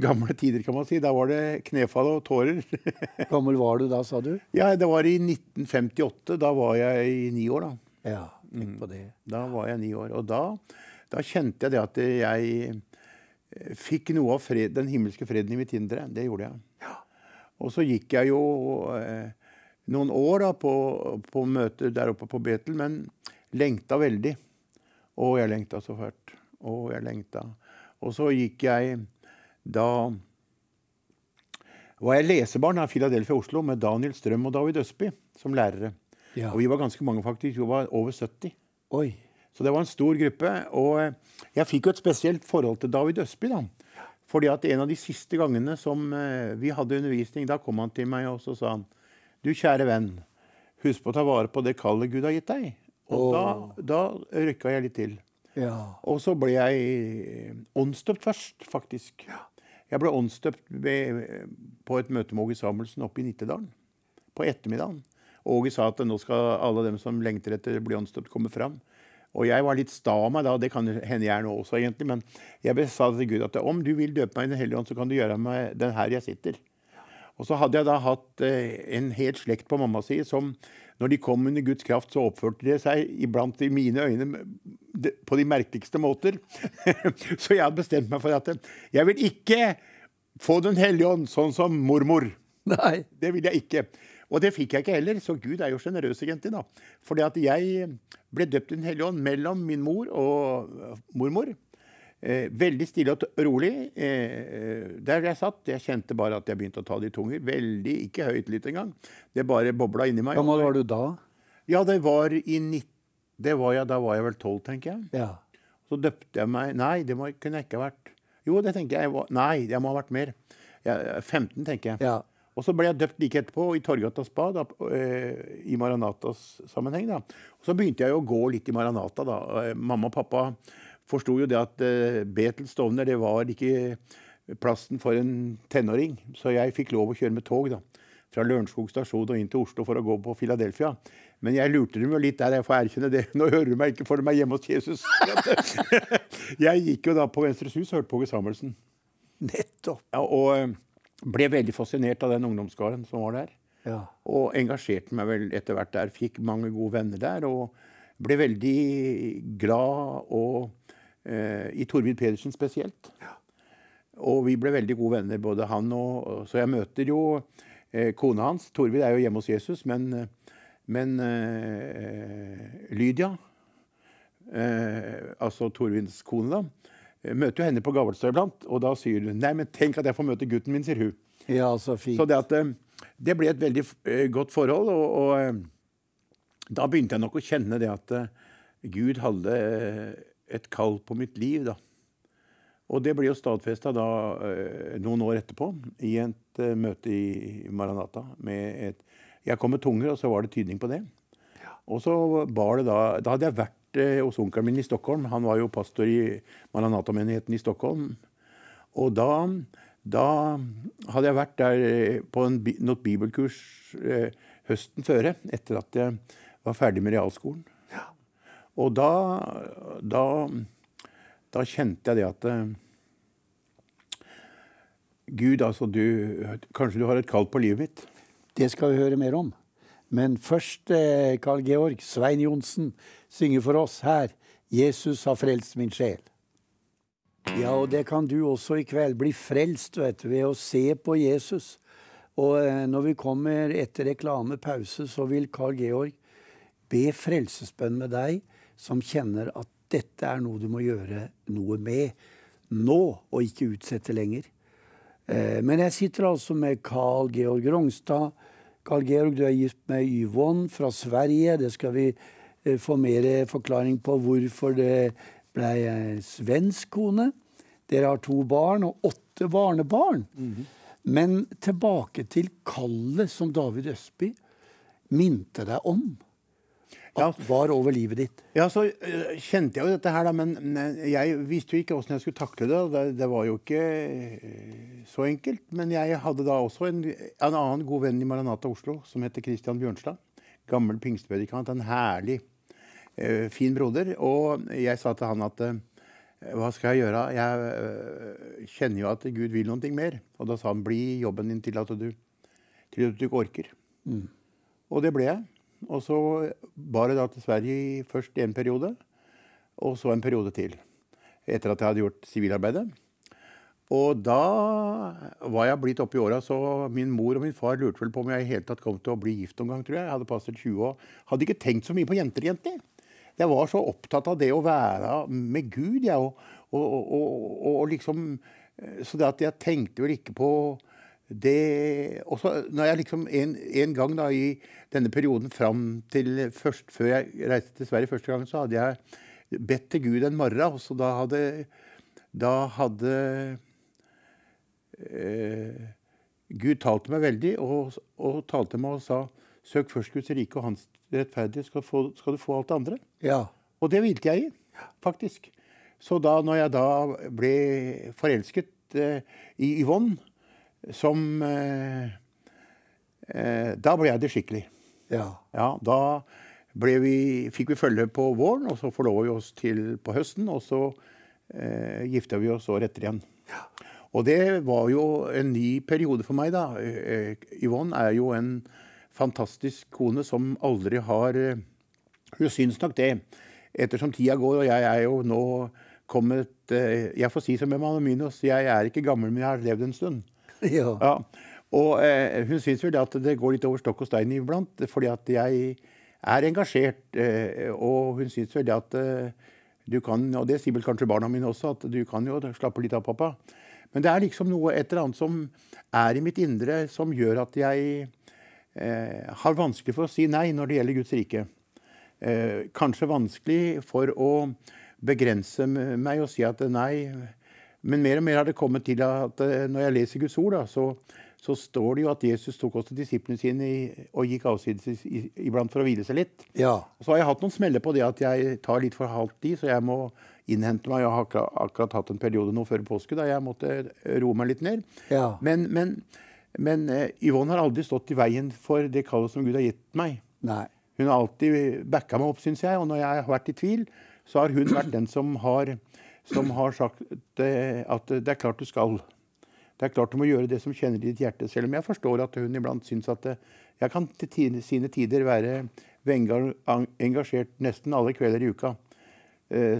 gamle tider, kan man si. Da var det knefall og tårer. <laughs> Gammel var du da, sa du? ja, det var i 1958. Da var jeg i ni år, da. Ja. Tenk på det. Da var jeg ni år. Og da, da kjente jeg det at jeg eh, fikk noe av fred, den himmelske freden i mitt indre. Det gjorde jeg. Og så gikk jeg jo eh, noen år da på, på møter der oppe på Betel, men lengta veldig. Å, jeg lengta så fælt. Å, jeg lengta. Og så gikk jeg da var jeg lesebarn av Philadelphia Oslo med Daniel Strøm og David Østby som lærere. Ja. Og vi var ganske mange, faktisk. Vi var over 70. Oi. Så det var en stor gruppe. Og eh, jeg fikk jo et spesielt forhold til David Østby. da. Fordi at en av de siste gangene som eh, vi hadde undervisning, da kom han til meg og så sa han, Du kjære venn, husk på å ta vare på det kallet Gud har gitt deg. Og da, da rykka jeg litt til. Ja. Og så ble jeg åndsdøpt først, faktisk. Jeg ble åndsdøpt på et møte med Åge Samuelsen oppe i Nittedalen. På ettermiddagen. Åge sa at nå skal alle dem som lengter etter åndsdøpt, komme fram. Og jeg var litt sta av meg da, det kan hende jeg er nå også, egentlig. Men jeg sa til Gud at om du vil døpe meg i Den hellige ånd, så kan du gjøre meg den her jeg sitter. Og så hadde jeg da hatt eh, en helt slekt på mammas side som når de kom under Guds kraft, så oppførte de seg iblant i mine øyne på de merkeligste måter. <laughs> så jeg hadde bestemt meg for at jeg vil ikke få Den hellige ånd sånn som mormor. Nei. Det vil jeg ikke. Og det fikk jeg ikke heller, så Gud er jo sjenerøs egentlig, da. Fordi at jeg ble døpt i Den hellige ånd mellom min mor og øh, mormor. Eh, veldig stille og rolig. Eh, der jeg satt, jeg kjente bare at jeg begynte å ta det i tunger. Veldig, ikke høytlytt engang. Det bare bobla inni meg. Gammel var du da? Ja, det var i nitt... Det var jeg, da var jeg vel tolv, tenker jeg. Ja. Så døpte jeg meg Nei, det må, kunne jeg ikke ha vært. Jo, det tenker jeg. jeg var, nei, jeg må ha vært mer. Jeg, 15, tenker jeg. Ja. Og så ble jeg døpt like etterpå i Torgatas bad, da, eh, i Maranatas sammenheng. Da. Og så begynte jeg å gå litt i Maranata. Da. Eh, Mamma og pappa forsto jo det at eh, Betel Stovner det var ikke plassen for en tenåring. Så jeg fikk lov å kjøre med tog da. fra Lørenskog stasjon og inn til Oslo for å gå på Philadelphia. Men jeg lurte dem jo litt der, jeg får erkjenne det. Nå hører du meg ikke for meg hjemme hos Jesus. <laughs> jeg gikk jo da på Venstres hus og hørte på Åge Samuelsen. Nettopp. Ja, og ble veldig fascinert av den ungdomsskaren som var der. Ja. Og engasjerte meg vel etter hvert der. Fikk mange gode venner der. Og ble veldig glad og, eh, i Torvid Pedersen spesielt. Og vi ble veldig gode venner, både han og Så jeg møter jo eh, kona hans. Torvid er jo hjemme hos Jesus, men, men eh, Lydia, eh, altså Torvids kone, da, møter jo henne på Gavelstad iblant. Og da sier hun Nei, men tenk at jeg får møte gutten min, sier hun. ja, så fint. Så det, at, eh, det ble et veldig eh, godt forhold. Og, og eh, da begynte jeg nok å kjenne det at Gud hadde et kall på mitt liv. da. Og det ble jo stadfesta da noen år etterpå i et møte i Maranata. Med et, jeg kom med tunger, og så var det tydning på det. Og så bar det da Da hadde jeg vært hos onkelen min i Stockholm. Han var jo pastor i Maranata-menigheten i Stockholm. Og da, da hadde jeg vært der eh, på en, noe bibelkurs eh, høsten føre, etter at jeg var ferdig med realskolen. Og da, da, da kjente jeg det at eh, Gud, altså du Kanskje du har et kall på livet mitt? Det skal vi høre mer om. Men først, eh, Carl Georg, Svein Johnsen synger for oss her 'Jesus har frelst min sjel'. Ja, og det kan du også i kveld. Bli frelst vet du, ved å se på Jesus. Og eh, når vi kommer etter reklamepause, så vil Carl Georg be frelsesbønn med deg som kjenner at dette er noe du må gjøre noe med nå, og ikke utsette lenger. Eh, Men jeg sitter altså med Carl Georg Rongstad. Carl Georg, du er gift med Yvonne fra Sverige. Det skal vi få mer forklaring på hvorfor det ble eh, svensk kone. Dere har to barn og åtte barnebarn. Men tilbake til kallet som David Østby. minte deg om at var over livet ditt? Ja, så kjente jeg jo dette her, da, men jeg visste jo ikke åssen jeg skulle takle det. Det, det var jo ikke så enkelt. Men jeg hadde da også en, en annen god venn i Maranata Oslo som heter Christian Bjørnstad. Gammel pingstpredikant. En herlig, fin broder. Og jeg sa til han at øh, hva skal jeg gjøre? Jeg øh, kjenner jo at Gud vil noe mer. Og da sa han bli jobben din til at du, til at du ikke orker. Og det ble jeg. Og så bar jeg da til Sverige i først en periode, og så en periode til. Etter at jeg hadde gjort sivilarbeidet. Og da var jeg blitt oppi åra, så min mor og min far lurte vel på om jeg i hele tatt kom til å bli gift noen gang, tror jeg. Jeg hadde passert 20 år. Hadde ikke tenkt så mye på jenter, egentlig. Jeg var så opptatt av det å være med Gud, jeg. Og, og, og, og, liksom Så det at jeg tenkte vel ikke på det Og så når jeg liksom en, en gang da i denne perioden fram til først, før jeg reiste til Sverige første gang, så hadde jeg bedt til Gud en morgen. Så da hadde, da hadde eh, Gud talte meg veldig, og, og talte meg og sa Søk først Guds rike og hans rettferdighet, skal, få, skal du få alt det andre. Ja. Og det hvilte jeg i, faktisk. Så da når jeg da ble forelsket eh, i Yvonne, som eh, eh, Da ble jeg det skikkelig. Ja. Ja, da ble vi, fikk vi følge på våren, og så forlova vi oss til på høsten. Og så eh, gifta vi oss året etter igjen. Ja. Og det var jo en ny periode for meg, da. Eh, Yvonne er jo en fantastisk kone som aldri har eh, Hun syns nok det. Ettersom tida går, og jeg er jo nå kommet eh, Jeg får si som med Minos, jeg er ikke gammel, men jeg har levd en stund. <laughs> ja. Ja. Og eh, hun syns vel at det går litt over stokk og stein iblant, fordi at jeg er engasjert. Eh, og hun syns vel at eh, du kan, og det sier vel kanskje barna mine også, at du kan jo slappe litt av, pappa. Men det er liksom noe et eller annet som er i mitt indre, som gjør at jeg har vanskelig for å si nei når det gjelder Guds rike. Eh, kanskje vanskelig for å begrense meg og si at nei. Men mer og mer har det kommet til at eh, når jeg leser Guds ord, da, så, så står det jo at Jesus tok også disiplene sine i, og gikk avsides iblant for å hvile seg litt. ja. Så har jeg hatt noen smeller på det at jeg tar litt for halvt i, så jeg må innhente meg. Jeg har akkurat, akkurat hatt en periode nå før påske da jeg måtte roe meg litt ned. Ja. Men, men, men eh, Yvonne har aldri stått i veien for det kallet som Gud har gitt meg. Nei. Hun har alltid backa meg opp, syns jeg. Og når jeg har vært i tvil, så har hun vært den som har, som har sagt eh, at det er klart du skal. Det er klart du må gjøre det som kjenner ditt hjerte. Selv om jeg forstår at hun iblant syns at eh, jeg kan til ti- sine tider være engasjert nesten alle kvelder i uka.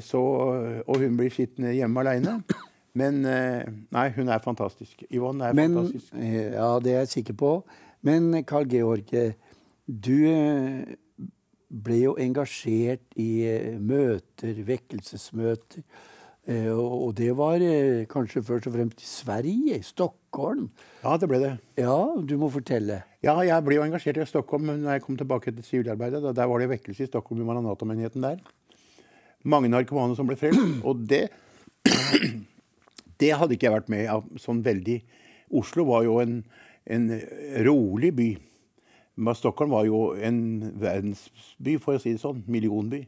Så, og hun blir sittende hjemme aleine. Men eh, nei, hun er fantastisk. Yvonne er Men, fantastisk. eh, ja, det er jeg sikker på. Men Carl Georg, eh, du ble jo engasjert i møter, vekkelsesmøter. Og det var kanskje først og fremst i Sverige, i Stockholm. Ja, det ble det. Ja, du må fortelle. Ja, jeg ble jo engasjert i Stockholm når jeg kom tilbake til sivilarbeidet. Der var det vekkelse i Stockholm, i Maranata-menigheten der. Mange narkomane som ble frelst. Og det, det hadde ikke jeg vært med av sånn veldig. Oslo var jo en, en rolig by. Men Stockholm var jo en verdensby, for å si det sånn. Millionby.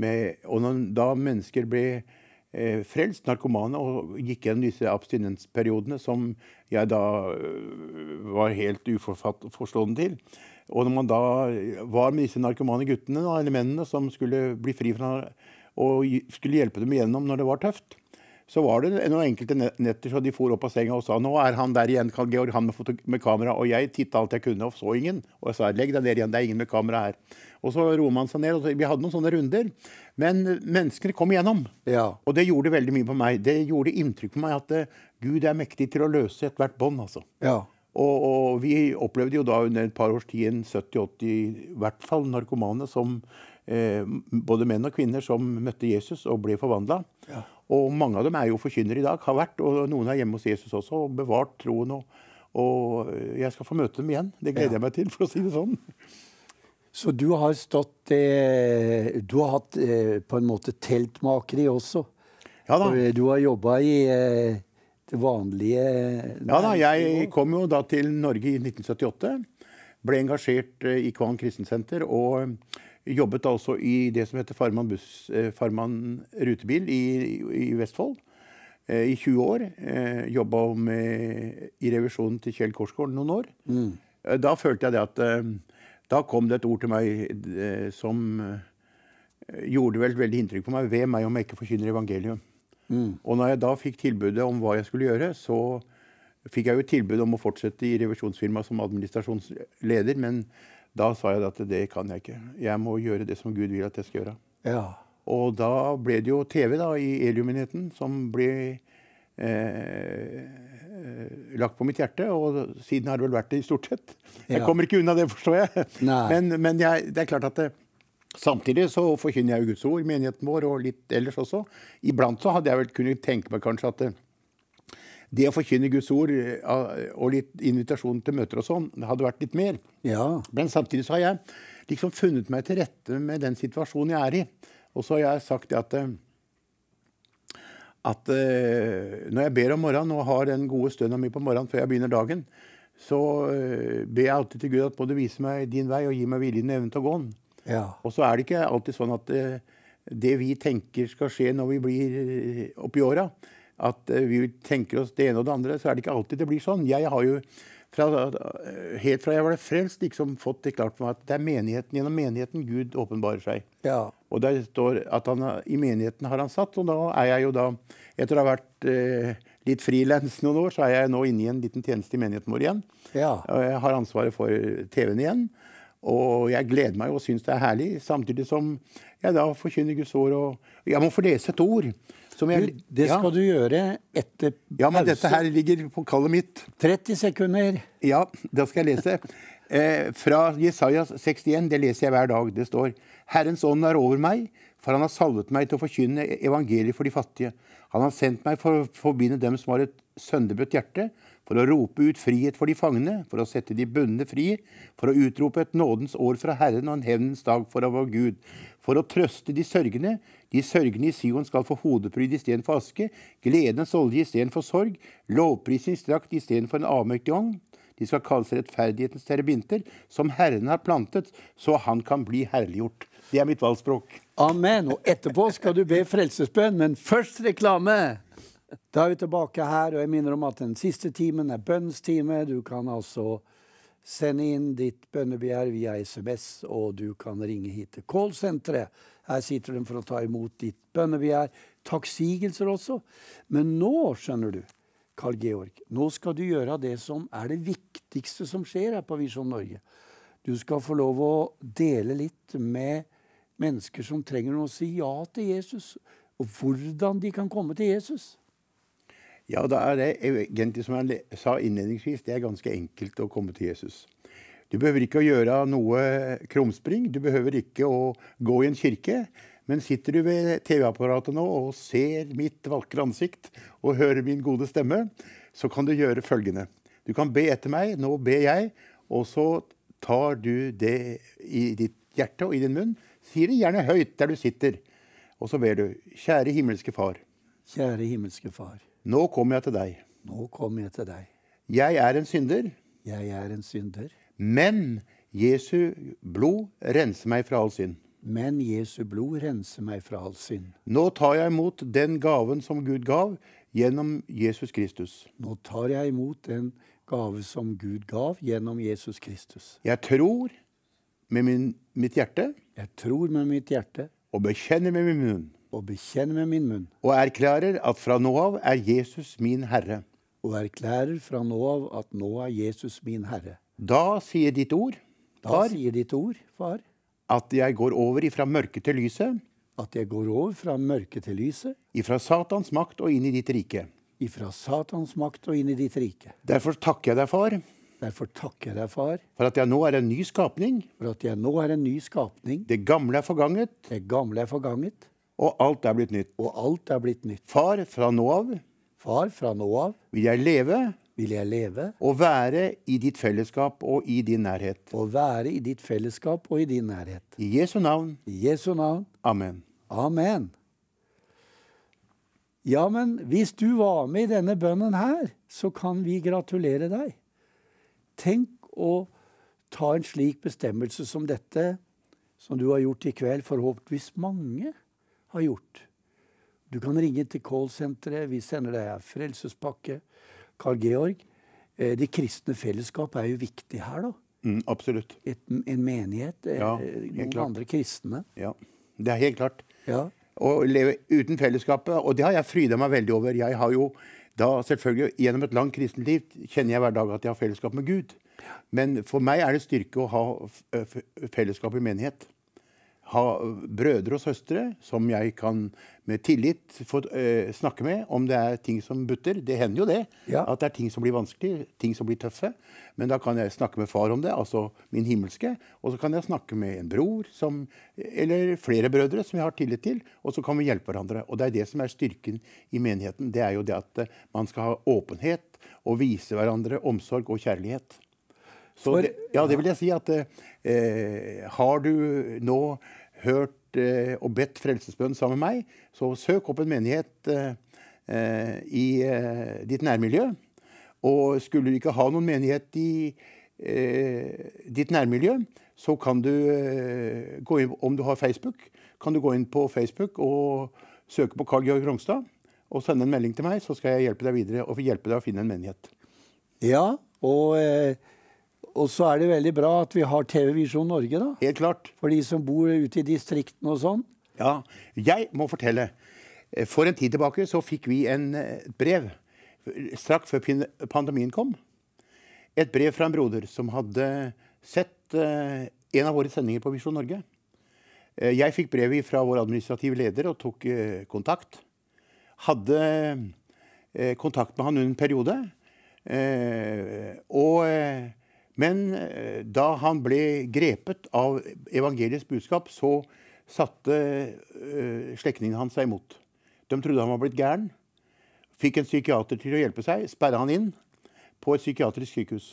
Med, og når da mennesker ble eh, frelst, narkomane, og gikk gjennom disse abstinensperiodene som jeg da øh, var helt uforstående til. Og når man da var med disse narkomane guttene da, eller mennene som skulle bli fri fra og skulle hjelpe dem igjennom når det var tøft, så var det noen enkelte netter så de for opp av senga og sa nå er han der igjen, Karl Georg, han med, med kamera. Og jeg titta alt jeg kunne og så ingen. Og jeg sa legg deg ned igjen, det er ingen med kamera her. Og så roer man seg ned. og så, Vi hadde noen sånne runder. Men menneskene kom igjennom. Ja. Og det gjorde veldig mye på meg. Det gjorde inntrykk på meg at uh, Gud er mektig til å løse ethvert bånd. altså. Ja. Og, og vi opplevde jo da under et par års tid en 70-80 i hvert fall narkomane som eh, både menn og kvinner som møtte Jesus og ble forvandla. Og mange av dem er jo forkynnere i dag, har vært, og noen er hjemme hos Jesus også og bevart troen. Og, og jeg skal få møte dem igjen. Det gleder jeg meg til, for å si det sånn. Så du har stått eh, Du har hatt eh, på en måte teltmakeri også. Ja da. Eh, Du har jobba i eh, det vanlige Ja da, Jeg kom jo da til Norge i 1978. ble engasjert eh, i Kvam kristensenter og jobbet altså i det som heter Farman, buss, eh, Farman rutebil i, i Vestfold eh, i 20 år. Eh, Jobba i revisjonen til Kjell Korsgård noen år. Mm. Da følte jeg det at Da kom det et ord til meg som gjorde vel veldig inntrykk på meg. Ved meg om jeg ikke forkynner evangelium. Mm. Og når jeg da fikk tilbudet om hva jeg skulle gjøre, så fikk jeg jo tilbud om å fortsette i revisjonsfirmaet som administrasjonsleder. Men da sa jeg at det kan jeg ikke. Jeg må gjøre det som Gud vil at jeg skal gjøre. Ja. Og da ble det jo TV da, i Elium-menigheten som ble eh, lagt på mitt hjerte. Og siden har det vel vært det i stort sett. Jeg ja. kommer ikke unna det, forstår jeg. Men, men jeg, det er klart at det, Samtidig så forkynner jeg jo Guds ord i menigheten vår, og litt ellers også. Iblant så hadde jeg vel kunnet tenke meg kanskje at det, å forkynne Guds ord eh, og litt invitasjon til møter og sånn, det hadde vært litt mer. Ja. Men samtidig så har jeg liksom funnet meg til rette med den situasjonen jeg er i. Og så har jeg sagt at, eh, at eh, når jeg ber om morgenen og har den gode stønna mi på morgenen før jeg begynner dagen, så ber jeg alltid til Gud at både vise meg din vei og gi meg viljen og evnen til å gå den. Ja. Og så er det ikke alltid sånn at det vi tenker skal skje når vi blir oppi åra, at eh, vi tenker oss det ene og det andre, så er det ikke alltid det blir sånn. Jeg har jo fra, helt fra jeg var frelst, liksom fått det klart for meg at det er menigheten, gjennom menigheten Gud åpenbarer seg. Ja. Og der står at han, i menigheten har han satt, og da er jeg jo da Etter å ha vært eh, litt frilans noen år, så er jeg nå inne i en liten tjeneste i menigheten vår igjen. Ja. Og jeg har ansvaret for TV-en igjen. Og jeg gleder meg og syns det er herlig, samtidig som jeg da forkynner Guds ord. Og jeg må få lese et ord jeg, du, det skal ja. du gjøre etter pause. Ja, men dette her ligger på kallet mitt. 30 sekunder. Ja, da skal jeg lese. Eh, fra Jesajas 61, det leser jeg hver dag. Det står Herrens ånd er over meg, for han har salvet meg til å forkynne evangeliet for de fattige. Han har sendt meg for å forbinde dem som har et sønderbrutt hjerte, for å rope ut frihet for de fangne, for å sette de bundne fri, for å utrope et nådens år fra Herren og en hevnens dag for vår Gud, for å trøste de sørgende. De sørgende i Sion skal få hodepryd istedenfor aske, gledens olje istedenfor sorg, lovprisningsdrakt istedenfor en avmørkt ånd. De skal kalle seg rettferdighetens terabinter, som Herren har plantet, så han kan bli herliggjort. Det er mitt valgspråk. Amen. Og etterpå skal du be frelsesbønn, men først reklame. Da er vi tilbake her, og jeg minner om at den siste timen er bønnstime. Du kan altså sende inn ditt bønnebegjær via SMS, og du kan ringe hit til callsenteret. Her sitter de for å ta imot ditt bønnebegjær. Takksigelser også. Men nå, skjønner du, Karl Georg, nå skal du gjøre det som er det viktigste som skjer her på Visjon Norge. Du skal få lov å dele litt med mennesker som trenger å si ja til Jesus, og hvordan de kan komme til Jesus. Ja, da er det egentlig som jeg sa innledningsvis, det er ganske enkelt å komme til Jesus. Du behøver ikke å gjøre noe krumspring. Du behøver ikke å gå i en kirke. Men sitter du ved TV-apparatet nå og ser mitt vakre ansikt og hører min gode stemme, så kan du gjøre følgende. Du kan be etter meg. Nå ber jeg, og så tar du det i ditt hjerte og i din munn. Sier det gjerne høyt der du sitter. Og så ber du. Kjære himmelske Far. Kjære himmelske Far. Nå kommer jeg til deg. Nå kommer jeg til deg. Jeg er en synder. Jeg er en synder. Men Jesu blod renser meg fra all synd. Men Jesu blod renser meg fra all synd. Nå tar jeg imot den gaven som Gud gav gjennom Jesus Kristus. Nå tar jeg imot den gave som Gud gav gjennom Jesus Kristus. Jeg tror med min, mitt hjerte. Jeg tror med mitt hjerte. Og bekjenner med min munn og bekjenner med min munn. Og erklærer at fra nå av er Jesus min Herre. Og erklærer fra nå av at nå er Jesus min Herre. Da sier ditt ord, far, da sier ditt ord, far, at jeg går over ifra mørket til lyset. At jeg går over fra mørket til lyset. Ifra Satans makt og inn i ditt rike. Ifra Satans makt og inn i ditt rike. Derfor takker jeg deg, far. Derfor takker jeg deg, far. For at jeg nå er en ny skapning. For at jeg nå er en ny skapning. Det gamle er forganget. Det gamle er forganget. Og alt er blitt nytt. Og alt er blitt nytt. Far, fra nå av Far, fra nå av vil jeg leve vil jeg leve og være i ditt fellesskap og i din nærhet. Og være i ditt fellesskap og i din nærhet. I Jesu navn. I Jesu navn. Amen. Amen. Ja, men hvis du var med i denne bønnen her, så kan vi gratulere deg. Tenk å ta en slik bestemmelse som dette, som du har gjort i kveld, forhåpentligvis mange har gjort. Du kan ringe til callsenteret. Vi sender deg frelsespakke. Carl Georg, eh, det kristne fellesskap er jo viktig her, da. Mm, absolutt. Et, en menighet. eh, Ja, noen klart. andre kristne. Ja, Det er helt klart. Ja. Å leve uten fellesskapet, og det har jeg fryda meg veldig over. Jeg har jo da selvfølgelig Gjennom et langt kristent liv kjenner jeg hver dag at jeg har fellesskap med Gud. Men for meg er det styrke å ha fellesskap i menighet. Ha brødre og søstre som jeg kan med tillit få uh, snakke med om det er ting som butter. Det hender jo det. Ja. At det er ting som blir vanskelig, ting som blir tøffe. Men da kan jeg snakke med far om det, altså min himmelske. Og så kan jeg snakke med en bror som, eller flere brødre som jeg har tillit til. Og så kan vi hjelpe hverandre. Og det er det som er styrken i menigheten. Det er jo det at uh, man skal ha åpenhet og vise hverandre omsorg og kjærlighet. Så For- det, ja, det vil jeg si at eh, Har du nå hørt eh, og bedt frelsesbønn sammen med meg, så søk opp en menighet eh, i eh, ditt nærmiljø. Og skulle du ikke ha noen menighet i eh, ditt nærmiljø, så kan du eh, gå inn Om du har Facebook, kan du gå inn på Facebook og søke på Carl Georg Rongstad og sende en melding til meg, så skal jeg hjelpe deg videre og hjelpe deg å finne en menighet. ja og, og så er det veldig bra at vi har TV Visjon Norge, da. Helt klart. For de som bor ute i distriktene og sånn. Ja, jeg må fortelle. Eh, For en tid tilbake så fikk vi en eh, brev straks før pandemien kom. Et brev fra en broder som hadde sett eh, en av våre sendinger på Visjon Norge. Jeg fikk brevet fra vår administrative leder og tok kontakt. Hadde kontakt med han under en periode. Og, men eh, da han ble grepet av evangeliets budskap, så satte eh, slektningene hans seg imot. De trodde han var blitt gæren. Fikk en psykiater til å hjelpe seg, sperra han inn på et psykiatrisk sykehus.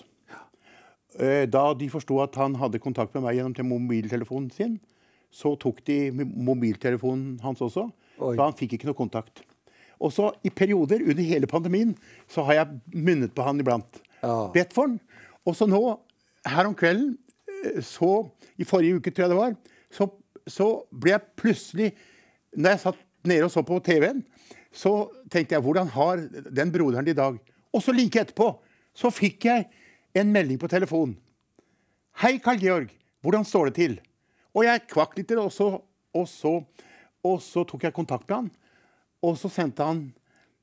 Eh, Da de forsto at han hadde kontakt med meg gjennom mobiltelefonen sin, så tok de mobiltelefonen hans også, Oi. så han fikk ikke noe kontakt. Og så i perioder under hele pandemien så har jeg munnet på han iblant. Ja. Bedt for han. Og så nå, her om kvelden, eh, så I forrige uke, tror jeg det var, så, så ble jeg plutselig Når jeg satt nede og så på TV-en, så tenkte jeg hvordan har den broderen det i dag? Og så like etterpå så fikk jeg en melding på telefonen. Hei, Karl Georg. Hvordan står det til? Og jeg kvakk litt, og så, og så, og så tok jeg kontakt med han. Og så sendte han,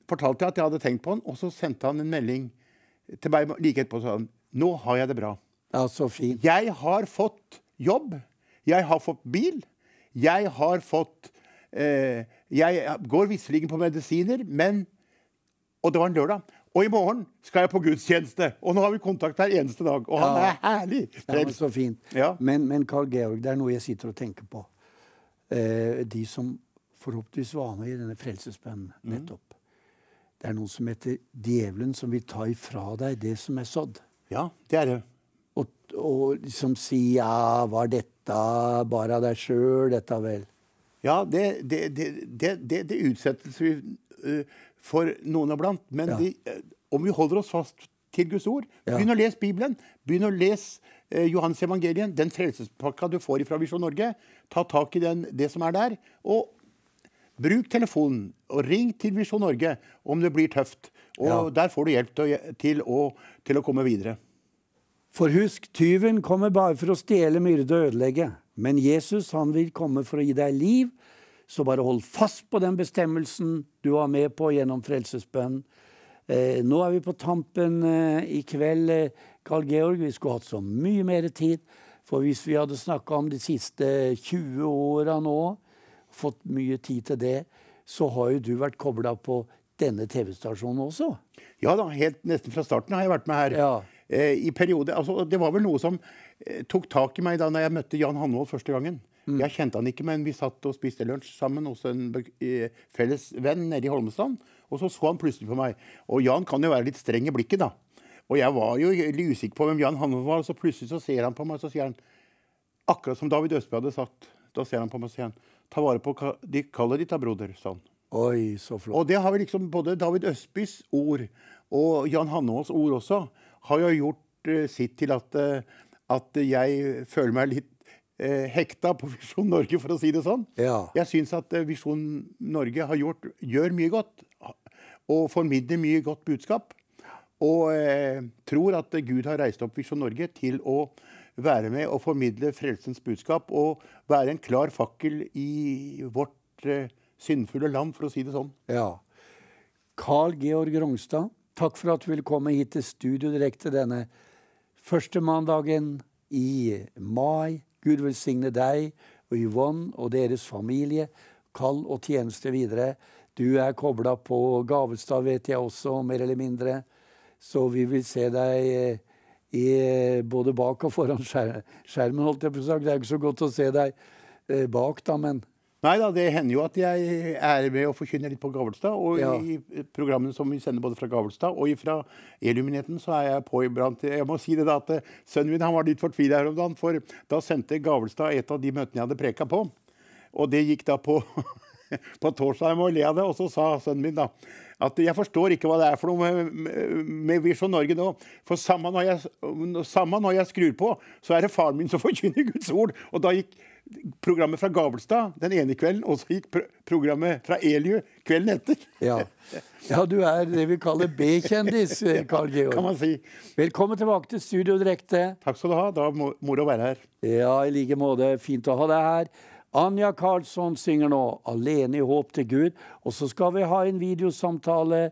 fortalte jeg at jeg hadde tenkt på han, og så sendte han en melding til meg like etterpå. sa han, Nå har jeg det bra. Ja, så fint. Jeg har fått jobb. Jeg har fått bil. Jeg har fått eh, Jeg går visserlig på medisiner, men Og det var en lørdag. Og i morgen skal jeg på gudstjeneste. Og nå har vi kontakt hver eneste dag. Og han Ja. er herlig. Ja, men så fint. Ja. Men, men Carl Georg, det er noe jeg sitter og tenker på. Eh, de som forhåpentligvis var med i denne frelsesbønnen Mm. Det er noe som heter djevelen som vil ta ifra deg det som er sådd. Ja, det er det. Og, og liksom si ja, var dette bare av deg sjøl, dette vel? Ja, det, det, det, det, utsettes vi eh, for noen iblant. Men Ja. de, eh, om vi holder oss fast til Guds ord Ja. Begynn å lese Bibelen. Begynn å lese eh, Johannes evangelien, den frelsespakka du får fra Visjon Norge. Ta tak i den, det som er der. Og bruk telefonen, og ring til Visjon Norge om det blir tøft. Og Ja. der får du hjelp til å, til, å, til å komme videre. For husk, tyven kommer bare for å stjele, myrde og ødelegge. Men Jesus han vil komme for å gi deg liv. Så bare hold fast på den bestemmelsen du var med på gjennom frelsesbønnen. Eh, nå er vi på tampen eh, i kveld, eh, Carl Georg. Vi skulle hatt så mye mer tid. For hvis vi hadde snakka om de siste 20 åra nå, fått mye tid til det, så har jo du vært kobla på denne TV-stasjonen også. Ja da, helt nesten fra starten har jeg vært med her. Ja. Eh, I periode, altså, det var vel noe som eh, tok tak i meg da når jeg møtte Jan Hanvold første gangen. Mm. Jeg kjente han ikke, men vi satt og spiste lunsj sammen hos en eh, felles venn nede i Holmestrand. Og så så han plutselig på meg. Og Jan kan jo være litt streng i blikket, da. Og jeg var jo litt usikker på hvem Jan Hanvold var, og så plutselig så ser han på meg og så sier han Akkurat som David Østby hadde sagt. Da ser han på meg og sier han, ta vare på de kallet ditt da, broder, sa han. Oi, så flott. Og det har vi liksom både David Østbys ord og Jan Hannevolds ord også har jo gjort eh, sitt til at, eh, at jeg føler meg litt eh, hekta på <laughs> Visjon Norge, for å si det sånn. Ja. Jeg syns at eh, Visjon Norge har gjort, gjør mye godt og formidler mye godt budskap. Og eh, tror at Gud har reist opp Visjon Norge til å være med og formidle frelsens budskap og være en klar fakkel i vårt eh, syndfulle land, for å si det sånn. ja. Carl Georg Rongstad, takk for at du ville komme hit til studio direkte denne første mandagen i mai. Gud velsigne deg og Yvonne og deres familie, kall og tjeneste videre. Du er kobla på Gavestad, vet jeg også, mer eller mindre. Så vi vil se deg eh, i, både bak og foran skjermen, holdt jeg på å si. Det er ikke så godt å se deg eh, bak, da, men Nei da, det hender jo at jeg er med og forkynner litt på Gavelstad. Og Ja. i programmene som vi sender både fra Gavelstad og fra Elumineten, så er jeg på iblant. Jeg må si det da at eh, Sønnen min han var litt fortvila her om dagen, for da sendte Gavelstad et av de møtene jeg hadde preka på. Og det gikk da på, <laughs> på torsdag. Jeg må le av det. Og så sa sønnen min da at jeg forstår ikke hva det er for noe med, med, med Visjon Norge nå. For samme når, jeg, samme når jeg skrur på, så er det faren min som forkynner Guds ord. Og da gikk programmet fra Gabelstad den ene kvelden, og så gikk pr programmet fra Eliu kvelden etter. ja. ja, du er det vi kaller B-kjendis, <laughs> Carl Georg. Kan man si. Velkommen tilbake til Studio Direkte. Takk skal du ha. Da var moro å være her. Ja, i like måte. Fint å ha deg her. Anja Karlsson synger nå 'Alene i håp til Gud'. Og så skal vi ha en videosamtale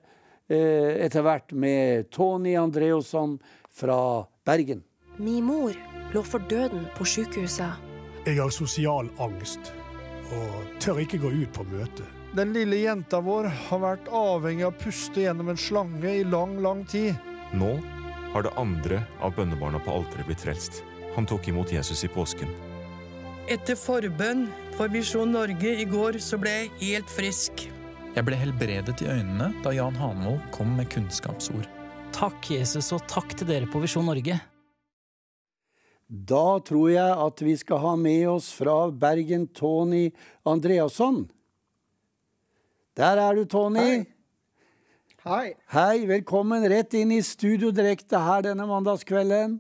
eh, etter hvert med Tony Andreasson fra Bergen. Min mor lå for døden på sykehuset. Jeg har sosial angst og tør ikke gå ut på møte. Den lille jenta vår har vært avhengig av å puste gjennom en slange i lang, lang tid. Nå har det andre av bønnebarna på alteret blitt frelst. Han tok imot Jesus i påsken. Etter forbønn for Visjon Norge i går så ble jeg helt frisk. Jeg ble helbredet i øynene da Jan Hanvold kom med kunnskapsord. Takk, Jesus, og takk til dere på Visjon Norge. Da tror jeg at vi skal ha med oss fra Bergen Tony Andreasson. Der er du, Tony. Hei. Hei, velkommen rett inn i studio direkte her denne mandagskvelden.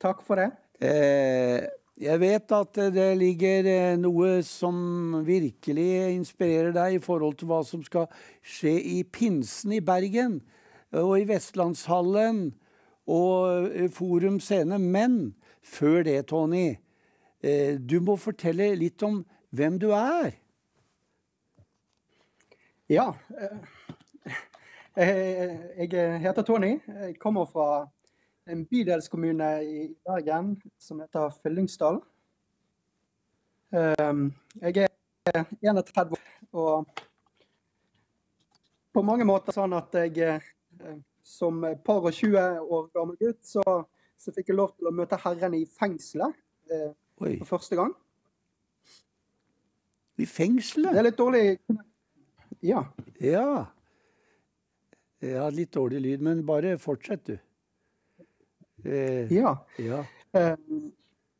Takk for det. Eh, jeg vet at det ligger eh, noe som virkelig inspirerer deg i forhold til hva som skal skje i pinsen i Bergen og i Vestlandshallen og eh, Forum Scene. Men før det, Tony, eh, du må fortelle litt om hvem du er. Ja. eh, Jeg heter Tony. Jeg kommer fra en bydelskommune i Bergen som heter Fyllingsdal. Jeg er 31 år og på mange måter sånn at jeg som par og 20 år gammel gutt, så, så fikk jeg lov til å møte Herren i fengselet eh, for første gang. i Det er litt dårlig Ja. Ja. Jeg har litt dårlig lyd, men bare fortsett, du. Eh, ja. ja. Eh,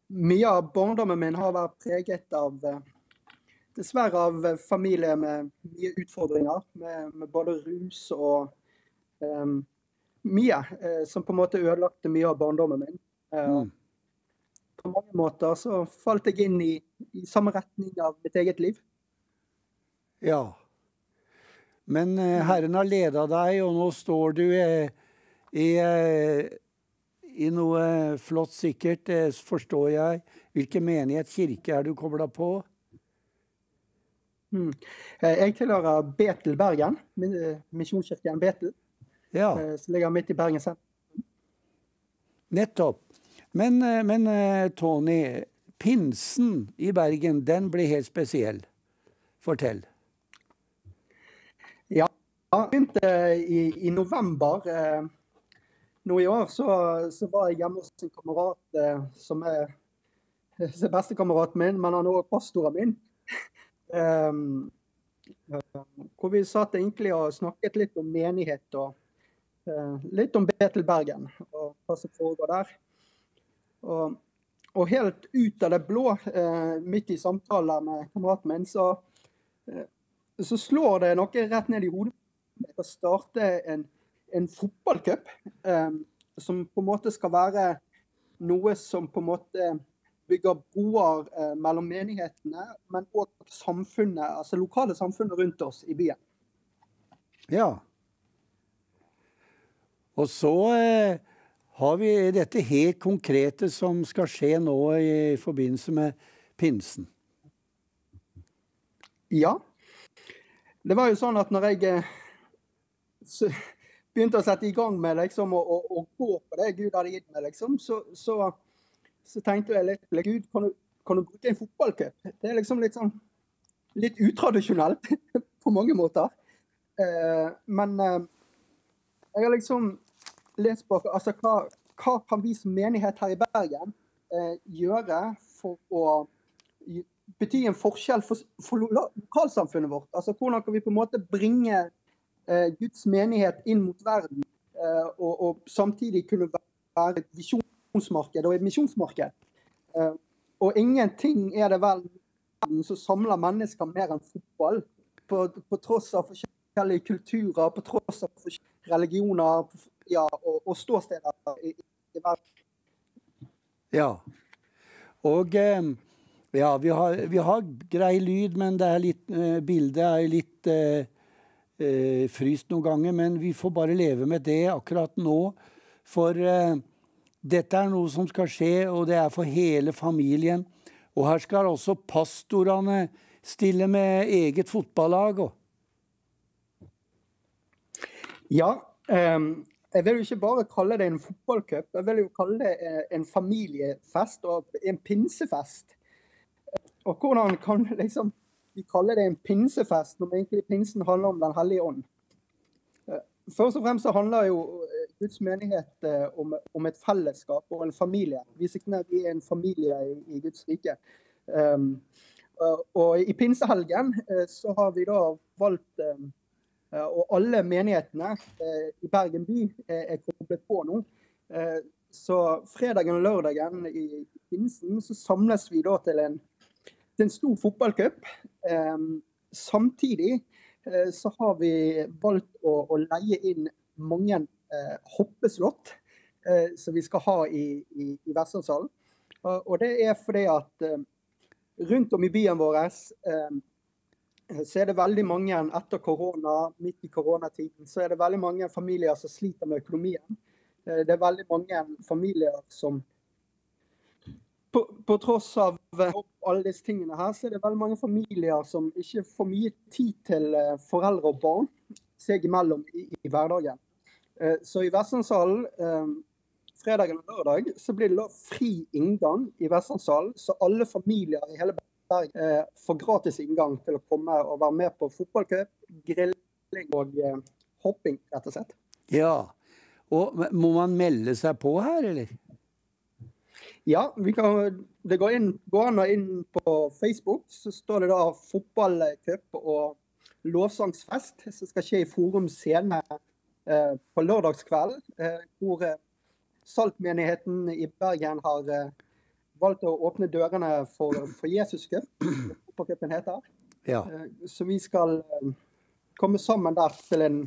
mye av barndommen min har vært preget av eh, Dessverre av familier familie med mye utfordringer, med, med både rus og eh, mye eh, som på en måte ødelagte mye av barndommen min. Eh, Mm. På mange måter så falt jeg inn i, i samme retning av mitt eget liv. Ja. Men eh, Herren har leda deg, og nå står du eh, i, eh, i noe flott sikkert, det forstår jeg. Hvilken menighet, kirke, er du kobla på? Mm. Eh, jeg tilhører Betel Bergen, eh, misjonskirken Betel, Ja, eh, som ligger midt i Bergen sentrum. nettopp. Men, eh, men eh, Tony, pinsen i Bergen, den blir helt spesiell. Fortell. Ja, jeg begynte i, i november. Nå i år så, så var jeg hjemme hos en kamerat eh, som er <laughs> er bestekameraten min, men han er også pastoren min. Um, hvor vi satt egentlig og snakket litt om menighet og litt om Betel Bergen og hva som foregår der. Og, og helt ut av det blå, eh, midt i samtalen med kameraten min, så, eh, så slår det noe rett ned i hodet mitt å starte en, en fotballcup eh, som på en måte skal være noe som på en måte bygger broer eh, mellom menighetene, men òg samfunnet, altså lokale samfunnet rundt oss i byen. Ja. Og så eh, har vi dette helt konkrete som skal skje nå i forbindelse med pinsen. Ja. Det var jo sånn at når jeg eh, begynte å sette i gang med liksom, å, å, gå på det Gud hadde gitt meg, liksom, så, så, så, tenkte jeg litt Gud, kan du, kan du bruke en fotballcup? Det er liksom litt sånn litt utradisjonelt <laughs> på mange måter. Eh, men jeg har liksom lest altså, hva, hva kan vi som menighet her i Bergen eh, gjøre for å bety en forskjell for, for lokalsamfunnet vårt? Altså Hvordan kan vi på en måte bringe Eh, Guds menighet inn mot verden, eh, og, og, samtidig kunne være et visjonsmarked og et misjonsmarked. Eh, og ingenting er det vel som samler mennesker mer enn fotball. På, på, tross av forskjellige kulturer, på tross av forskjellige religioner ja, og, og, ståsteder i, i, verden. Ja. Og ja, vi har, vi har, grei lyd, men det er litt, bildet er litt eh, fryst noen ganger, men vi får bare leve med det akkurat nå. For eh, dette er noe som skal skje, og det er for hele familien. Og her skal også pastorene stille med eget fotballag. Og. Ja. Um, jeg vil jo ikke bare kalle det en fotballcup, jeg vil jo kalle det eh, en familiefest og en pinsefest. Og hvordan kan liksom vi kalle det en pinsefest, når egentlig pinsen handler om Den hellige ånd. Eh, først og fremst så handler jo eh, Guds menighet om, om et fellesskap og en familie. Vi er en familie i, i Guds rike. Um, og I pinsehelgen så har vi da valgt um, Og alle menighetene uh, i Bergen by er, er koblet på nå. Så fredagen og lørdagen i pinsen så samles vi da til en er en stor fotballcup. Samtidig så har vi valgt å, å leie inn mange hoppeslott som vi skal ha i, i, i Vestlandshallen. og det er fordi at rundt om i byen vår så er det veldig mange etter korona, midt i koronatiden, så er det veldig mange familier som sliter med økonomien. Det er veldig mange familier som på, på, tross av eh, alle disse tingene her, så er det veldig mange familier som ikke får mye tid til eh, foreldre og barn seg imellom i, i hverdagen. Eh, så i Vestlandshallen fredagen og lørdag så blir det fri inngang i Vestlandshallen, så alle familier i hele Bergen får gratis inngang til å komme og være med på fotballcup, grilling og hopping, rett og slett. Ja, og Må man melde seg på her, eller? Ja, kan, det går, inn, går, an å inn på Facebook. Så står det da fotballcup og lovsangsfest som skal skje i Forum scene eh, på lørdagskvelden. Eh, hvor eh, Saltmenigheten i Bergen har eh, valgt å åpne dørene for, for Jesuscup, Fotballcupen heter. Ja. Eh, så vi skal eh, komme sammen der til en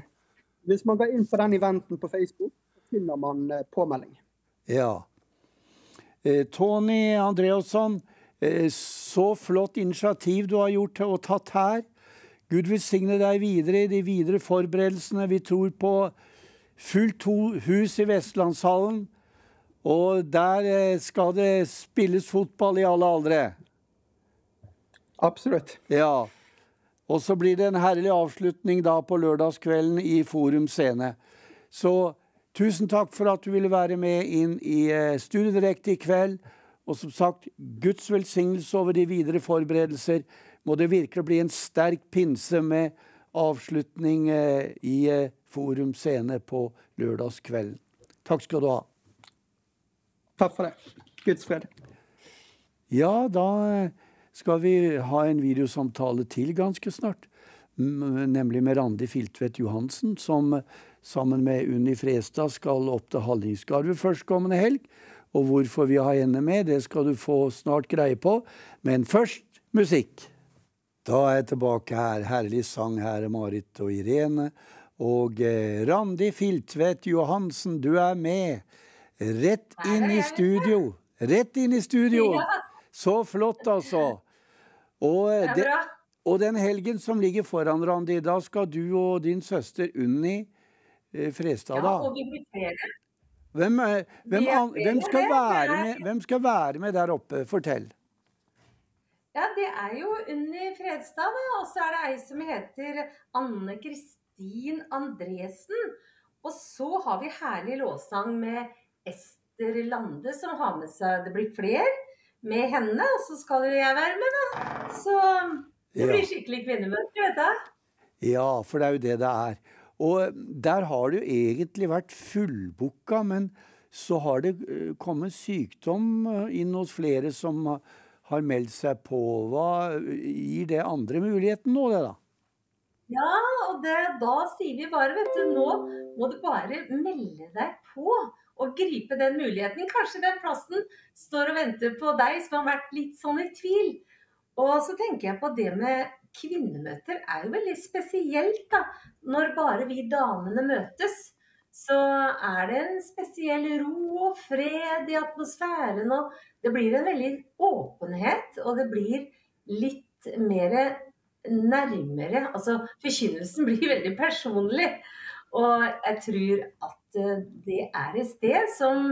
Hvis man går inn på den eventen på Facebook, finner man påmelding. Ja. Eh, Tony Andreasson, eh, så flott initiativ du har gjort og tatt her. Gud velsigne deg videre i de videre forberedelsene. Vi tror på fullt hus i Vestlandshallen. Og der eh, skal det spilles fotball i alle aldre. Absolutt. Ja. Og så blir det en herlig avslutning da på lørdagskvelden i Forum scene. Så Tusen takk for at du ville være med inn i eh, Studio Direkte i kveld. Og som sagt, Guds velsignelse over de videre forberedelser. Må det virkelig bli en sterk pinse med avslutning eh, i Forum scene på lørdagskvelden. Takk skal du ha. Takk for det. Guds fred. Ja, da skal vi ha en videosamtale til ganske snart. Nemlig med Randi Filtvedt Johansen, som sammen med Unni Frestad skal opp til Hallingskarvet førstkommende helg. Og hvorfor vi har henne med, det skal du få snart greie på. Men først musikk. Da er jeg tilbake her. Herlig sang her, Marit og Irene. Og eh, Randi Filtvedt Johansen, du er med. Rett inn i studio. Rett inn i studio. Så flott, altså. Og, det, bra. og den helgen som ligger foran, Randi, da skal du og din søster Unni eh, Frestad, Ja, da. og vi blir flere. Hvem, hvem, hvem, skal med, hvem skal være med der oppe? Fortell. Ja, det er jo Unni Fredstad, da. Og så er det ei som heter Anne Kristin Andresen. Og så har vi herlig lovsang med Ester Lande som har med seg Det blir flere med henne, og så skal jo jeg være med, da. Så det Ja. blir skikkelig kvinnemøte, vet du. Ja, for det er jo det det er. Og der har det jo egentlig vært fullbooka, men så har det eh, kommet sykdom eh, inn hos flere som har meldt seg på. Hva gir det andre muligheten nå, det da? Ja, og det, da sier vi bare, vet du, nå må du bare melde deg på og gripe den muligheten. Kanskje den plassen står og venter på deg som har vært litt sånn i tvil. Og så tenker jeg på det med kvinnemøter er jo veldig spesielt, da. Når bare vi damene møtes, så er det en spesiell ro og fred i atmosfæren. Og det blir en veldig åpenhet, og det blir litt mer nærmere Altså forkynnelsen <laughs> blir veldig personlig. Og jeg tror at eh, det er et sted som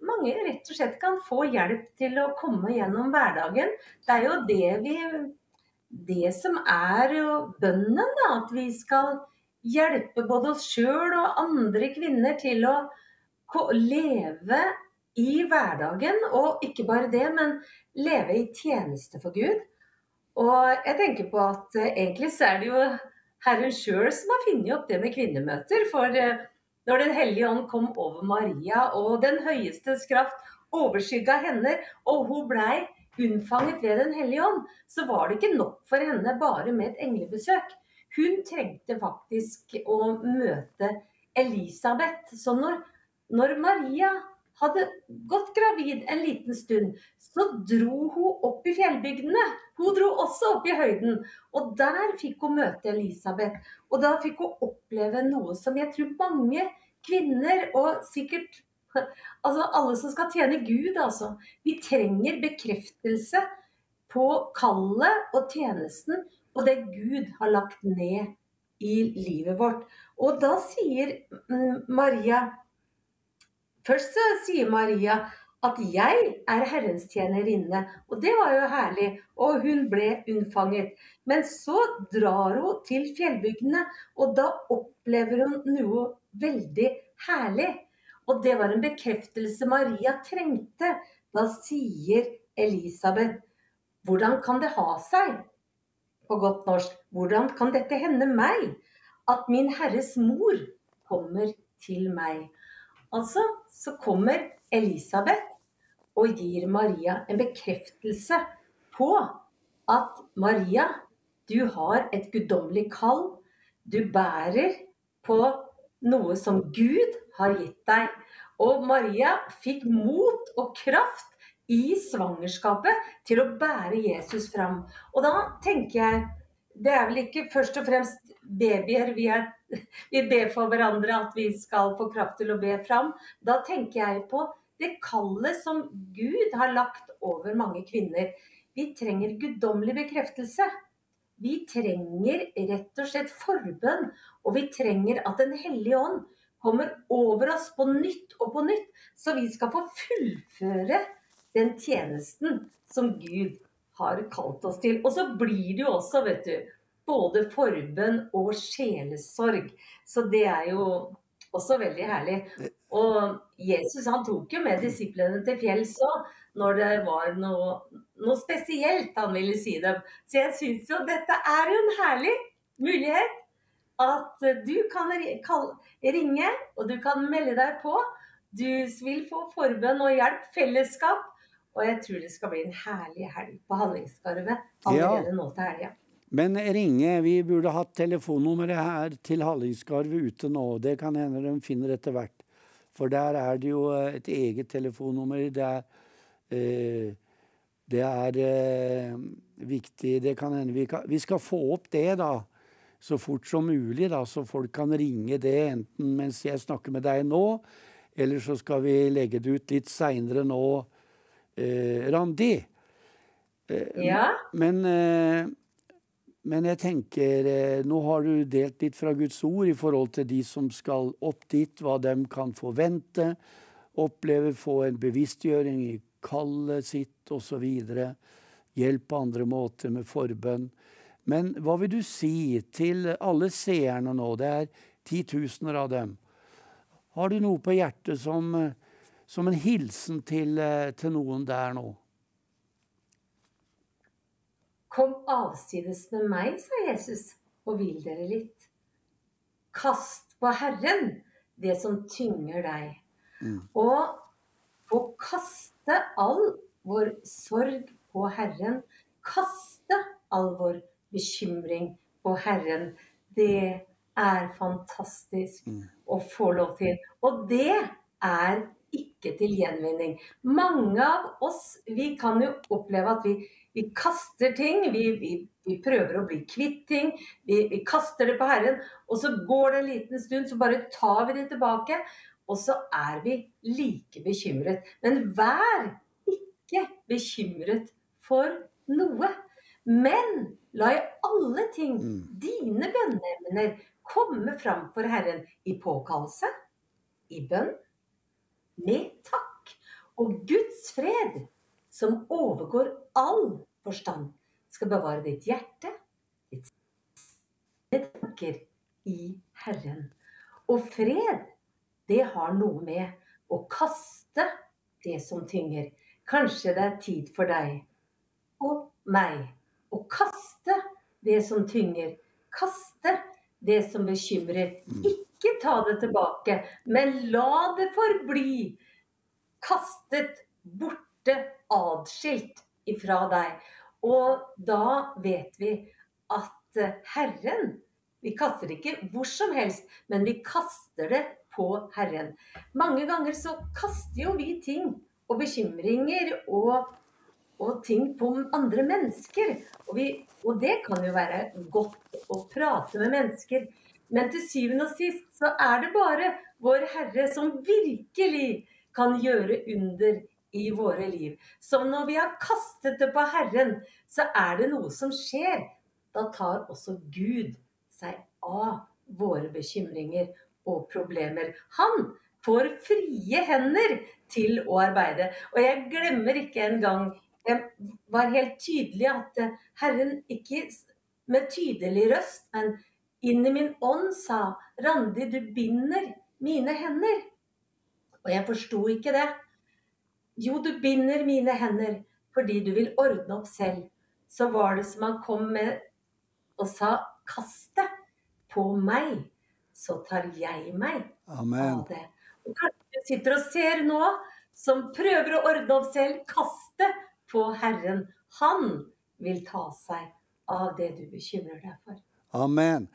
mange rett og slett kan få hjelp til å komme gjennom hverdagen. Det er jo det vi Det som er bønnen, da. At vi skal hjelpe både oss sjøl og andre kvinner til å leve i hverdagen. Og ikke bare det, men leve i tjeneste for Gud. Og jeg tenker på at eh, egentlig så er det jo Herren sjøl som har funnet opp det med kvinnemøter. For eh, når Den hellige ånd kom over Maria, og den høyestes kraft overskygga henne, og hun blei unnfanget ved Den hellige ånd, så var det ikke nok for henne bare med et englebesøk. Hun trengte faktisk å møte Elisabeth. Så når, når Maria hadde gått gravid en liten stund, så dro hun opp i fjellbygdene. Hun dro også opp i høyden. Og der fikk hun møte Elisabeth. Og da fikk hun oppleve noe som jeg tror mange kvinner, og sikkert <laughs> altså alle som skal tjene Gud, altså. Vi trenger bekreftelse på kallet og tjenesten og det Gud har lagt ned i livet vårt. Og da sier mm, Maria Først så sier Maria at 'jeg er Herrens tjenerinne'. Og det var jo herlig. Og hun ble unnfanget. Men så drar hun til fjellbygdene, og da opplever hun noe veldig herlig. Og det var en bekreftelse Maria trengte. Da sier Elisabeth 'Hvordan kan det ha seg?' På godt norsk. 'Hvordan kan dette hende meg?' At min Herres mor kommer til meg. Altså, så kommer Elisabeth og gir Maria en bekreftelse på at Maria, du har et guddommelig kall. Du bærer på noe som Gud har gitt deg. Og Maria fikk mot og kraft i svangerskapet til å bære Jesus fram. Og da tenker jeg det er vel ikke først og fremst babyer vi, er, vi ber for hverandre at vi skal få kraft til å be fram. Da tenker jeg på det kallet som Gud har lagt over mange kvinner. Vi trenger guddommelig bekreftelse. Vi trenger rett og slett forbønn, og vi trenger at Den hellige ånd kommer over oss på nytt og på nytt, så vi skal få fullføre den tjenesten som Gud har kalt oss til. Og så blir det jo også, vet du, både forbønn og sjelesorg. Så det er jo også veldig herlig. Og Jesus han tok jo med disiplene til fjells òg, når det var noe, noe spesielt han ville si dem. Så jeg syns jo dette er jo en herlig mulighet. At du kan ringe, og du kan melde deg på. Du vil få forbønn og hjelp, fellesskap. Og jeg tror det skal bli en herlig helg på Hallingskarvet allerede nå til helga. Men ringe, vi burde hatt telefonnummeret her til Hallingskarvet ute nå. Det kan hende de finner etter hvert. For der er det jo eh, et eget telefonnummer. Det er, eh, det er eh, viktig. Det kan hende vi, kan, vi skal få opp det, da. Så fort som mulig, da, så folk kan ringe det enten mens jeg snakker med deg nå, Eller så skal vi legge det ut litt seinere nå, eh, Randi. Eh, ja. Men, eh, men jeg tenker eh, Nå har du delt litt fra Guds ord i forhold til de som skal opp dit, hva de kan forvente, oppleve, få en bevisstgjøring i kallet sitt osv. Hjelp på andre måter med forbønn. Men hva vil du si til alle seerne nå? Det er titusener av dem. Har du noe på hjertet som, som en hilsen til, til noen der nå? Kom avsides med meg, sa Jesus, og hvil dere litt. Kast på Herren det som tynger deg. Mm. Og å kaste all vår sorg på Herren, kaste all vår bekymring på Herren. Det er fantastisk mm. å få lov til. Og det er ikke til gjenvinning. Mange av oss vi kan jo oppleve at vi, vi kaster ting. Vi, vi, vi, prøver å bli kvitt ting. Vi, kaster det på Herren. Og så går det en liten stund, så bare tar vi det tilbake. Og så er vi like bekymret. Men vær ikke bekymret for noe. Men la i alle ting mm. dine bønneemner komme fram for Herren i påkallelse, i bønn, med takk. Og Guds fred, som overgår all forstand, skal bevare ditt hjerte, ditt tanker i Herren. Og fred, det har noe med å kaste det som tynger. Kanskje det er tid for deg og meg å kaste det som tynger. Kaste det som bekymrer. Mm. Ikke ta det tilbake, men la det forbli. Kastet, borte, adskilt ifra deg. Og da vet vi at eh, Herren Vi kaster det ikke hvor som helst, men vi kaster det på Herren. Mange ganger så kaster jo vi ting og bekymringer og og ting på andre mennesker. Og, vi, og, det kan jo være godt å prate med mennesker. Men til syvende og sist så er det bare vår Herre som virkelig kan gjøre under i våre liv. Så når vi har kastet det på Herren, så er det noe som skjer. Da tar også Gud seg av våre bekymringer og problemer. Han får frie hender til å arbeide. Og jeg glemmer ikke en gang jeg var helt tydelig at eh, Herren ikke med tydelig røst, men inn i min ånd sa Randi, du binder mine hender. Og jeg forsto ikke det. Jo, du binder mine hender fordi du vil ordne opp selv. Så var det som han kom med og sa kast det på meg, så tar jeg meg Amen. av det. Og kanskje du sitter og ser nå, som prøver å ordne opp selv. Kast det på Herren. Han vil ta seg av det du bekymrer deg for. Amen.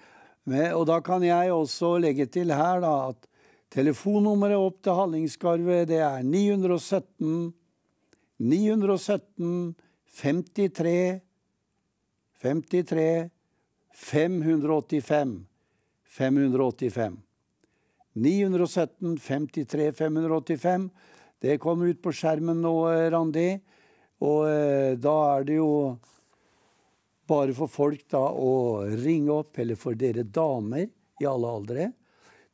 Og da kan jeg også legge til her da, at telefonnummeret opp til Hallingskarvet det er 917 917 53 53 585 585. 917 53 585. Det kom ut på skjermen nå, Randi. Og eh, da er det jo bare for folk da å ringe opp, eller for dere damer i alle aldre.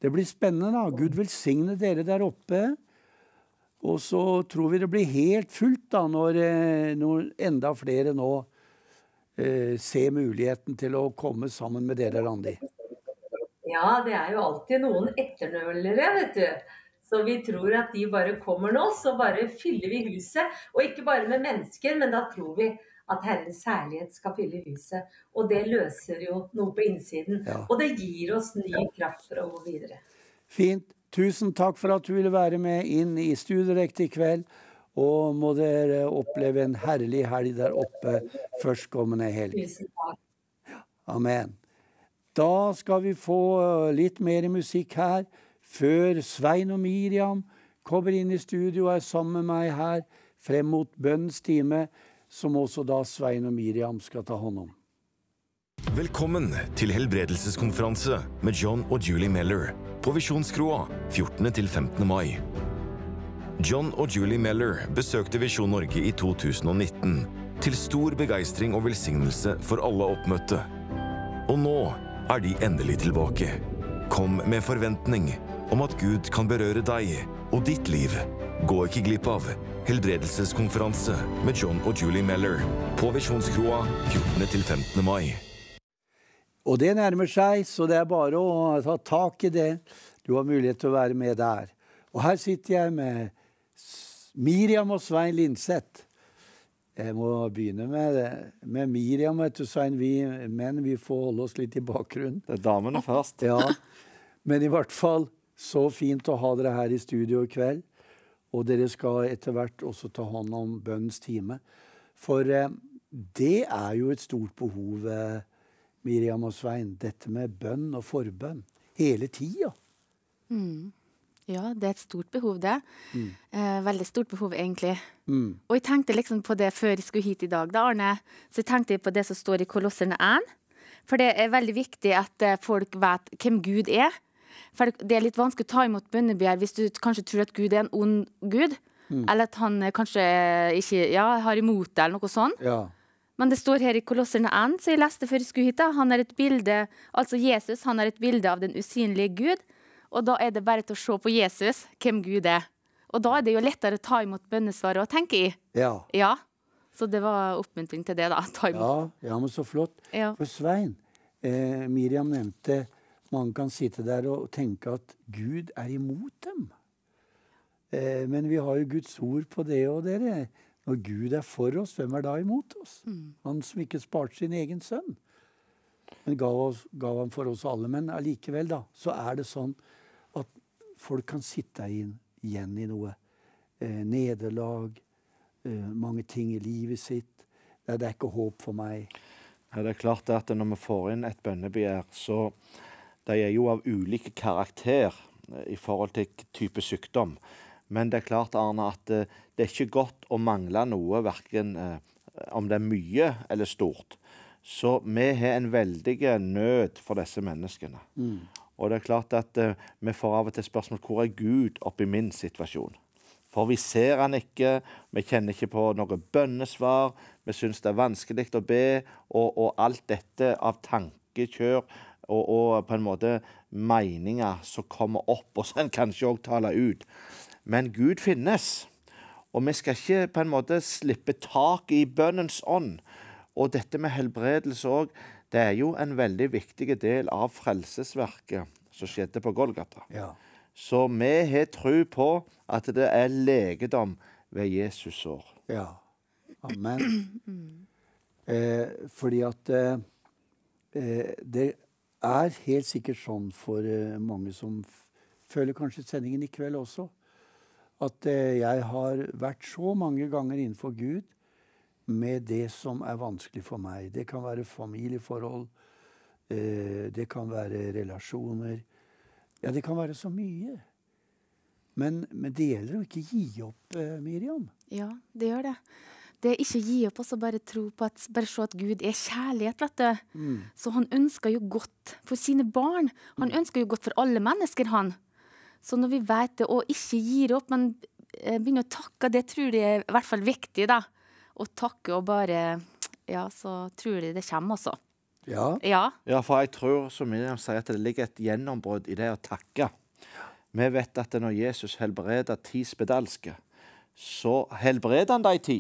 Det blir spennende. da. Gud velsigne dere der oppe. Og så tror vi det blir helt fullt da, når, eh, når enda flere nå eh, ser muligheten til å komme sammen med dere, Randi. Ja, det er jo alltid noen etternølere, vet du. Så vi tror at de bare kommer nå, så bare fyller vi huset. Og ikke bare med mennesker, men da tror vi at Herrens herlighet skal fylle huset. Og det løser jo noe på innsiden. Ja. Og det gir oss ny kraft for å gå videre. Fint. Tusen takk for at du ville være med inn i Studiedekket i kveld. Og må dere oppleve en herlig helg der oppe førstkommende helg. Tusen takk. Amen. Da skal vi få litt mer musikk her før Svein og Miriam kommer inn i studio og er sammen med meg her frem mot bønnens time, som også da Svein og Miriam skal ta hånd om. Velkommen til helbredelseskonferanse med John og Julie Meller på Visjonskroa 14.-15. mai. John og Julie Meller besøkte Visjon Norge i 2019 til stor begeistring og velsignelse for alle oppmøtte. Og nå er de endelig tilbake. Kom med forventning om at Gud kan berøre deg og ditt liv. Gå ikke glipp av helbredelseskonferanse med John og Julie Meller på Visjonskroa 14.-15. mai. Og det nærmer seg, så det er bare å ta tak i det. Du har mulighet til å være med der. Og her sitter jeg med Miriam og Svein Linseth. Jeg må begynne med, med Miriam, vet du, Svein. Vi menn vi får holde oss litt i bakgrunnen. Det er damene først. Ja, Men i hvert fall så fint å ha dere her i studio i kveld. Og dere skal etter hvert også ta hånd om bønnens time. For eh, det er jo et stort behov, eh, Miriam og Svein. Dette med bønn og forbønn. Hele tida. Mm. Ja, det er et stort behov, det. Mm. Eh, veldig stort behov, egentlig. Mm. Og jeg tenkte liksom på det før jeg skulle hit i dag, da, Arne. Så jeg tenkte på det som står i Kolosserne 1. For det er veldig viktig at eh, folk vet hvem Gud er. For det er litt vanskelig å ta imot bønnebegjær hvis du kanskje tror at Gud er en ond Gud. Mm. Eller at han kanskje ikke ja, har imot det, eller noe sånt. Ja. Men det står her i Kolosserne 1, så jeg leste før jeg skulle hit, da. Han er et bilde, altså Jesus han er et bilde av den usynlige Gud. Og da er det bare til å se på Jesus hvem Gud er. Og da er det jo lettere å ta imot bønnesvaret òg, tenker jeg. Ja. Ja. Så det var oppmuntring til det, da. Ta imot. Ja, ja, men så flott. Ja. For Svein, eh, Miriam nevnte mange kan sitte der og tenke at Gud er imot dem. Eh, men vi har jo Guds ord på det og dere. Når Gud er for oss, hvem er da imot oss? Han som ikke sparte sin egen sønn, men gav, oss, gav ham for oss alle. Men allikevel, da, så er det sånn at folk kan sitte inn, igjen i noe eh, nederlag, eh, mange ting i livet sitt. Nei, det er ikke håp for meg. Ja, det er klart at når vi får inn et bønnebegjær, så de er jo av ulike karakter eh, i forhold til type sykdom. Men det er klart, Arne, at eh, det er ikke godt å mangle noe, verken eh, om det er mye eller stort. Så vi har en veldig nød for disse menneskene. Mm. Og det er klart at vi får av og til spørsmål hvor er Gud oppi min situasjon? For vi ser han ikke, vi kjenner ikke på noe bønnesvar, vi syns det er vanskelig å be, og, og alt dette av tankekjør og, og på en måte meninger som kommer opp, og som en kanskje òg taler ut. Men Gud finnes, og vi skal ikke på en måte slippe tak i bønnens ånd. Og dette med helbredelse òg, det er jo en veldig viktig del av frelsesverket som skjedde på Golgata. Ja. Så vi har tro på at det er legedom ved Jesus år. Ja. Amen. <clears throat> Eh, fordi at eh, eh, det er helt sikkert sånn for eh, mange som føler kanskje sendingen i kveld også, at eh, jeg har vært så mange ganger innenfor Gud med det som er vanskelig for meg. Det kan være familieforhold, eh, det kan være relasjoner. Ja, det kan være så mye. Men, men det gjelder å ikke gi opp, Miriam. Ja, det gjør det. Det er ikke å gi opp, også bare tro på at, bare se at Gud er kjærlighet, vet du. Mm. Så han ønsker jo godt for sine barn. Han ønsker jo godt for alle mennesker, han. Så når vi vet det, og ikke gir opp, men eh, begynner å takke, det tror jeg er i hvert fall viktig, da. Å takke og bare Ja, så tror jeg det kommer også. Ja. Ja. Ja, for jeg tror, som Miriam sier, at det ligger et gjennombrudd i det å takke. Vi vet at når Jesus helbreder ti spedalske, så helbreder han de ti.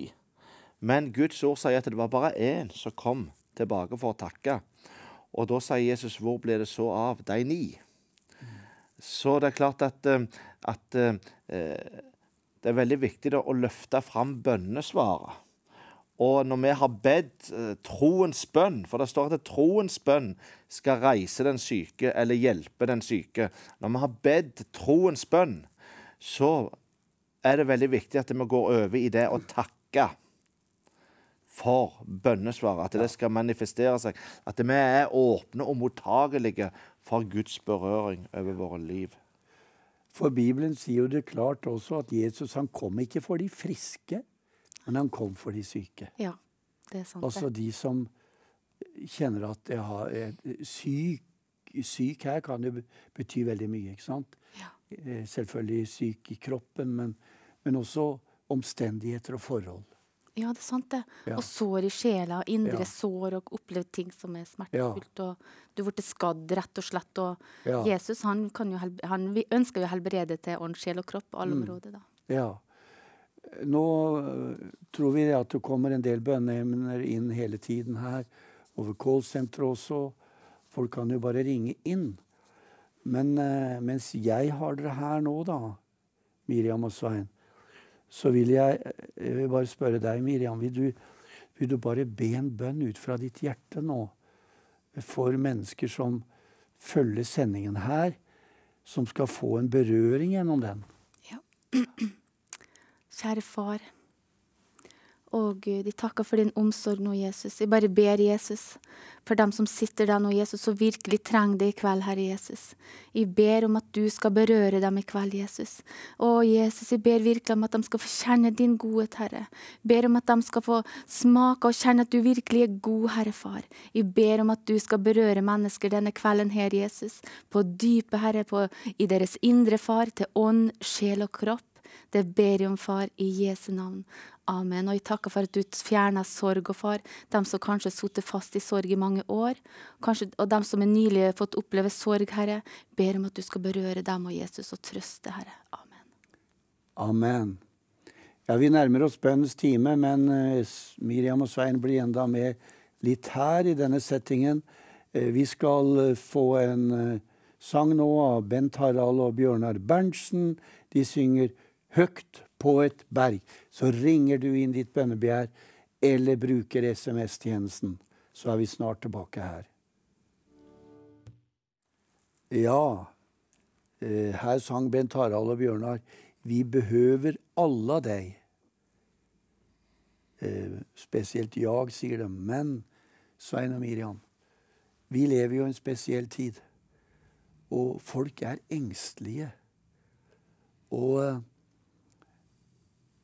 Men Guds ord sier at det var bare én som kom tilbake for å takke. Og da sier Jesus, hvor ble det så av de ni? Så det er klart at, eh, at eh, det er veldig viktig å løfte fram bønnesvaret. Og når vi har bedt eh, troens bønn, for det står at troens bønn skal reise den syke eller hjelpe den syke Når vi har bedt troens bønn, så er det veldig viktig at vi går over i det å takke for bønnesvaret. At det skal manifestere seg. At vi er åpne og mottagelige for Guds berøring over våre liv. For Bibelen sier jo det klart også at Jesus han kom ikke for de friske, men han kom for de syke. Ja, det er sant. Altså de som kjenner at jeg har syk, syk her kan jo bety veldig mye, ikke sant? Ja. Selvfølgelig syk i kroppen, men, men også omstendigheter og forhold. Ja, det er sant, det. Ja. Og sår i sjela, indre Ja. sår, og opplevd ting som er smertefullt. Og du ble skadd, rett og slett. Og Ja. Jesus han, han vi ønsker jo å helbrede til ånd, sjel og kropp på alle Mm. områder. da. Ja. Nå øh, tror vi at det kommer en del bønneemner inn hele tiden her. Over callsenteret også. Folk kan jo bare ringe inn. Men øh, mens jeg har dere her nå, da, Miriam og Svein, så vil jeg, jeg vil bare spørre deg, Miriam. Vil du, vil du bare be en bønn ut fra ditt hjerte nå? For mennesker som følger sendingen her, som skal få en berøring gjennom den. Ja. <clears throat> Kjære far. Å Gud, jeg takker for din omsorg nå, Jesus. Jeg bare ber Jesus for dem som sitter der nå, Jesus, og virkelig trenger det i kveld, Herre Jesus. Jeg ber om at du skal berøre dem i kveld, Jesus. Å Jesus, jeg ber virkelig om at de skal få kjenne din godhet, Herre. Jeg ber om at de skal få smake og kjenne at du virkelig er god, Herre Far. Jeg ber om at du skal berøre mennesker denne kvelden her, Jesus. På dypet, Herre, på, i deres indre, Far, til ånd, sjel og kropp. Det ber jeg om, far, i Jesu navn. Amen. Og jeg takker for at du fjerner sorg, og far, dem som kanskje har sittet fast i sorg i mange år, kanskje, og dem som nylig har fått oppleve sorg, Herre, ber om at du skal berøre dem og Jesus og trøste, Herre. Amen. Amen. Ja, Vi nærmer oss bønnens time, men eh, Miriam og Svein blir enda med litt her i denne settingen. Eh, vi skal eh, få en sang nå av Bent Harald og Bjørnar Berntsen. De synger 'Høgt på et berg'. Så ringer du inn ditt bønnebegjær eller bruker SMS-tjenesten. Så er vi snart tilbake her. Ja, eh, her sang Bent Harald og Bjørnar 'Vi behøver alle deg'. Eh, spesielt jeg, sier de. Men Svein og Miriam, vi lever jo en spesiell tid. Og folk er engstelige. Og eh,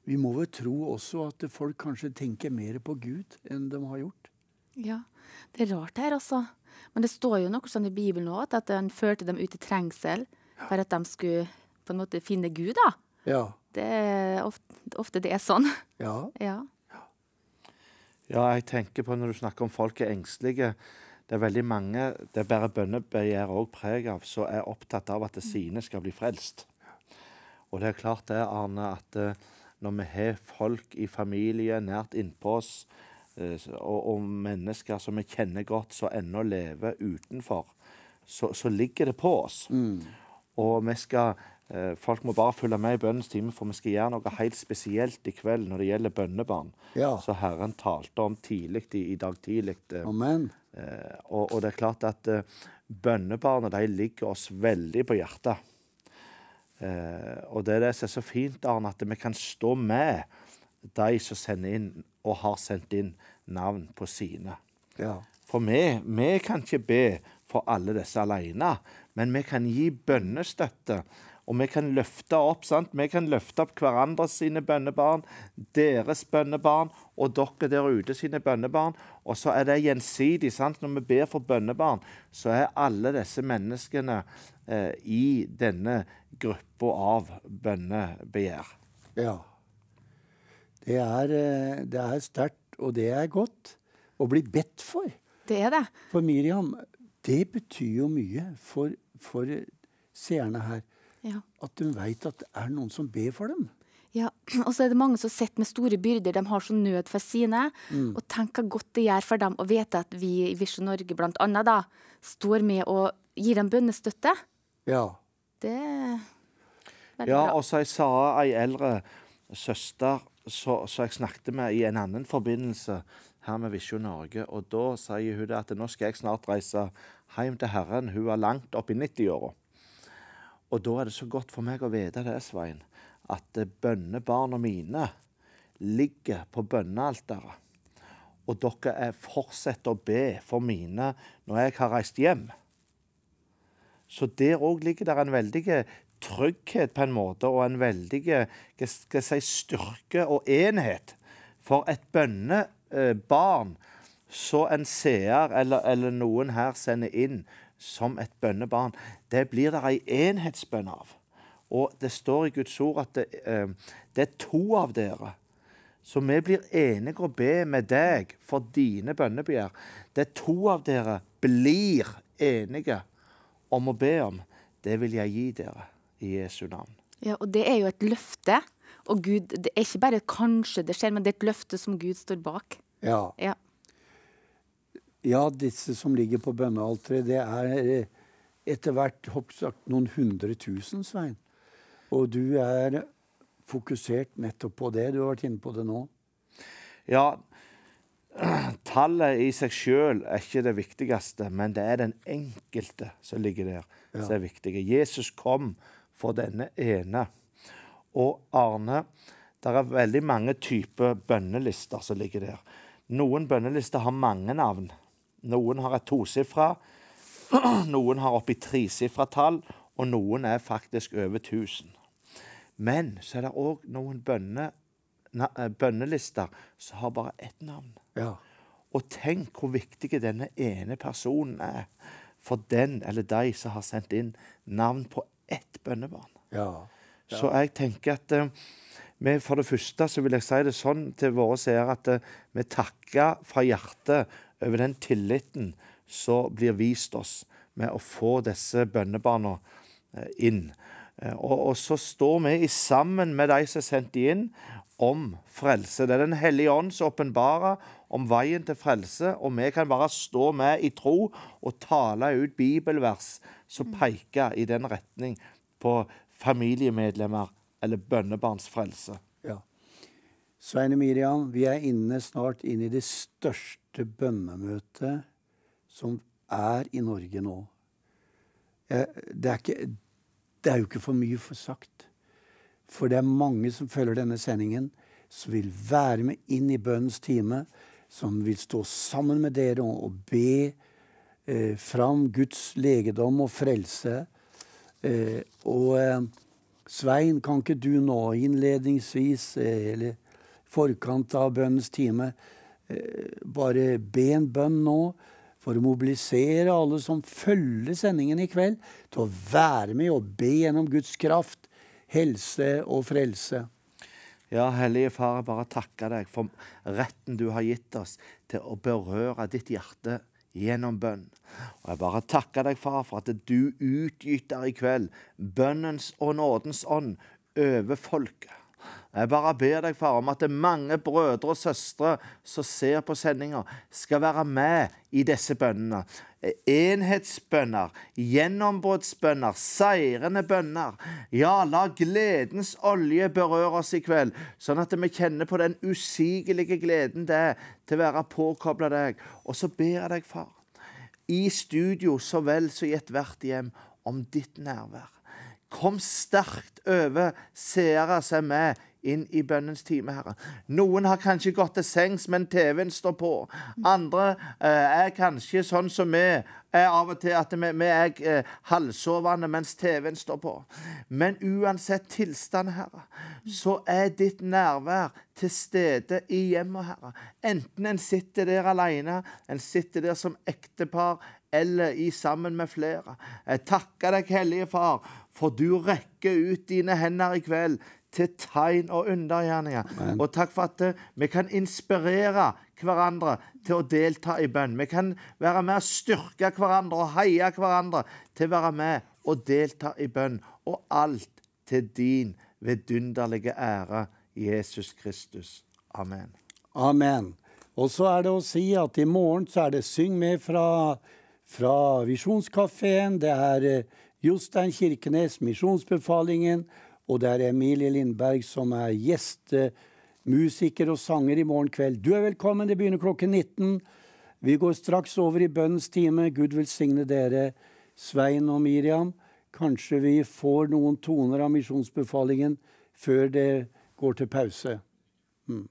vi må vel tro også at folk kanskje tenker mer på Gud enn de har gjort. Ja, det er rart her, altså. Men det står jo noe sånn i Bibelen òg, at han førte dem ut i trengsel for at de skulle på en måte finne Gud, da. Ja. Det er ofte, ofte det er sånn. Ja. Ja. Ja, jeg tenker på når du snakker om folk er engstelige. Det er veldig mange det bærer bønnebegjær òg preg av, som er opptatt av at det sine skal bli frelst. Og det er klart det, Arne, at eh, når vi har folk i familie nært innpå oss, eh, og, og mennesker som vi kjenner godt, som ennå lever utenfor, så, så ligger det på oss. Og vi skal, eh, folk må bare følge med i bønnens time, for vi skal gjøre noe helt spesielt i kveld når det gjelder bønnebarn. Ja. Så Herren talte om tidlig i, i dag tidlig. eh, Amen. Eh, og, og det er klart at eh, bønnebarna ligger oss veldig på hjertet. Eh, og det er det som er så fint, Arne, at vi kan stå med de som sender inn, og har sendt inn navn på sine. Ja. For vi, vi kan ikke be for alle disse alene, men vi kan gi bønnestøtte. Og vi kan løfte opp sant? Vi kan løfte opp hverandre sine bønnebarn, deres bønnebarn og dere der ute sine bønnebarn. Og så er det gjensidig. sant? Når vi ber for bønnebarn, så er alle disse menneskene eh, i denne gruppa av bønnebegjær. Ja. Det er, eh, det er sterkt, og det er godt å bli bedt for. Det er det. For Miriam, det betyr jo mye for, for seerne her. Ja. At de veit at det er noen som ber for dem. Ja, <clears throat> og så er det mange som sitter med store byrder. De har sånn nød for sine. Mm. Og tenk hva godt det gjør for dem å vite at vi i Visjon Norge blant annet da, står med og gir dem bønnestøtte. Ja. Det er veldig Ja, bra. og så jeg sa ei eldre søster så, så jeg snakket med i en annen forbindelse her med Visjon Norge. Og da sier hun det at nå skal jeg snart reise hjem til Herren. Hun er langt opp i 90-åra. Og da er det så godt for meg å vite det, Svein, at eh, bønnebarna mine ligger på bønnealteret. Og dere er, fortsetter å be for mine når jeg har reist hjem. Så der òg ligger det en veldig trygghet på en måte, og en veldig skal jeg si, styrke og enhet. For et bønnebarn så en seer eller, eller noen her sender inn som et bønnebarn, det blir det ei enhetsbønn av. Og det står i Guds ord at det, eh, det er to av dere. Så vi blir enige å be med deg for dine bønnebegjær. Det to av dere blir enige om å be om. Det vil jeg gi dere i Jesu navn. Ja, og det er jo et løfte. Og Gud, det er ikke bare kanskje det skjer, men det er et løfte som Gud står bak. Ja. Ja. Ja, disse som ligger på bønnealteret, det er eh, etter hvert sagt, noen hundre tusen, Svein. Og du er fokusert nettopp på det. Du har vært inne på det nå. Ja, tallet i seg sjøl er ikke det viktigste, men det er den enkelte som ligger der, Ja. som er viktig. Jesus kom for denne ene. Og Arne, det er veldig mange typer bønnelister som ligger der. Noen bønnelister har mange navn. Noen har et tosifra, <clears throat> noen har oppi tresifra tall, og noen er faktisk over 1000. Men så er det òg noen bønne, eh, bønnelister som har bare ett navn. Ja. Og tenk hvor viktig denne ene personen er for den eller de som har sendt inn navn på ett bønnebarn. Ja. Så jeg tenker at eh, vi, for det første så vil jeg si det sånn til våre seere at eh, vi takker fra hjertet over den tilliten som blir vist oss med å få disse bønnebarna eh, inn. Eh, og, og så står vi sammen med de som er sendt inn, om frelse. Det er Den hellige ånd som åpenbarer om veien til frelse, og vi kan bare stå med i tro og tale ut bibelvers som peker i den retning på familiemedlemmer eller bønnebarns frelse. Ja. Svein og Miriam, vi er inne snart inn i det største bønnemøtet som er i Norge nå. Det er, ikke, det er jo ikke for mye for sagt. For det er mange som følger denne sendingen, som vil være med inn i bønnens time, som vil stå sammen med dere og be eh, fram Guds legedom og frelse. Eh, og eh, Svein, kan ikke du nå innledningsvis, eh, eller forkant av bønnens time, eh, bare be en bønn nå for å mobilisere alle som følger sendingen i kveld, til å være med og be gjennom Guds kraft, helse og frelse. Ja, Hellige Far, jeg bare takker deg for retten du har gitt oss til å berøre ditt hjerte gjennom bønn. Og jeg bare takker deg, Far, for at du utgyter i kveld bønnens og nådens ånd over folket. Jeg bare ber deg, far, om at det er mange brødre og søstre som ser på sendinga, skal være med i disse bønnene. Enhetsbønner, gjennombruddsbønner, seirende bønner. Ja, la gledens olje berøre oss i kveld, sånn at vi kjenner på den usigelige gleden det er til å være påkobla deg. Og så ber jeg deg, far, i studio så vel som i ethvert hjem, om ditt nærvær. Kom sterkt over seere som er inn i bønnens time, Herre. Noen har kanskje gått til sengs, men TV-en står på. Andre eh, er kanskje sånn som vi er av og til, at vi, vi er eh, halvsovende mens TV-en står på. Men uansett tilstand, Herre, så er ditt nærvær til stede i hjemmet, Herre. Enten en sitter der alene, en sitter der som ektepar, eller i sammen med flere. Jeg takker deg, Hellige Far, for du rekker ut dine hender i kveld til tegn og undergjerninger. Og takk for at eh, vi kan inspirere hverandre til å delta i bønn. Vi kan være med å styrke hverandre og heie hverandre til å være med og delta i bønn. Og alt til din vidunderlige ære, Jesus Kristus. Amen. Amen. Og så er det å si at i morgen så er det Syng med fra, fra Visjonskafeen. Det er eh, Jostein Kirkenes, Misjonsbefalingen. Og det er Emilie Lindberg som er gjestemusiker og sanger i morgen kveld. Du er velkommen. Det begynner klokken 19. Vi går straks over i bønnens time. Gud velsigne dere, Svein og Miriam. Kanskje vi får noen toner av misjonsbefalingen før det går til pause. Mm.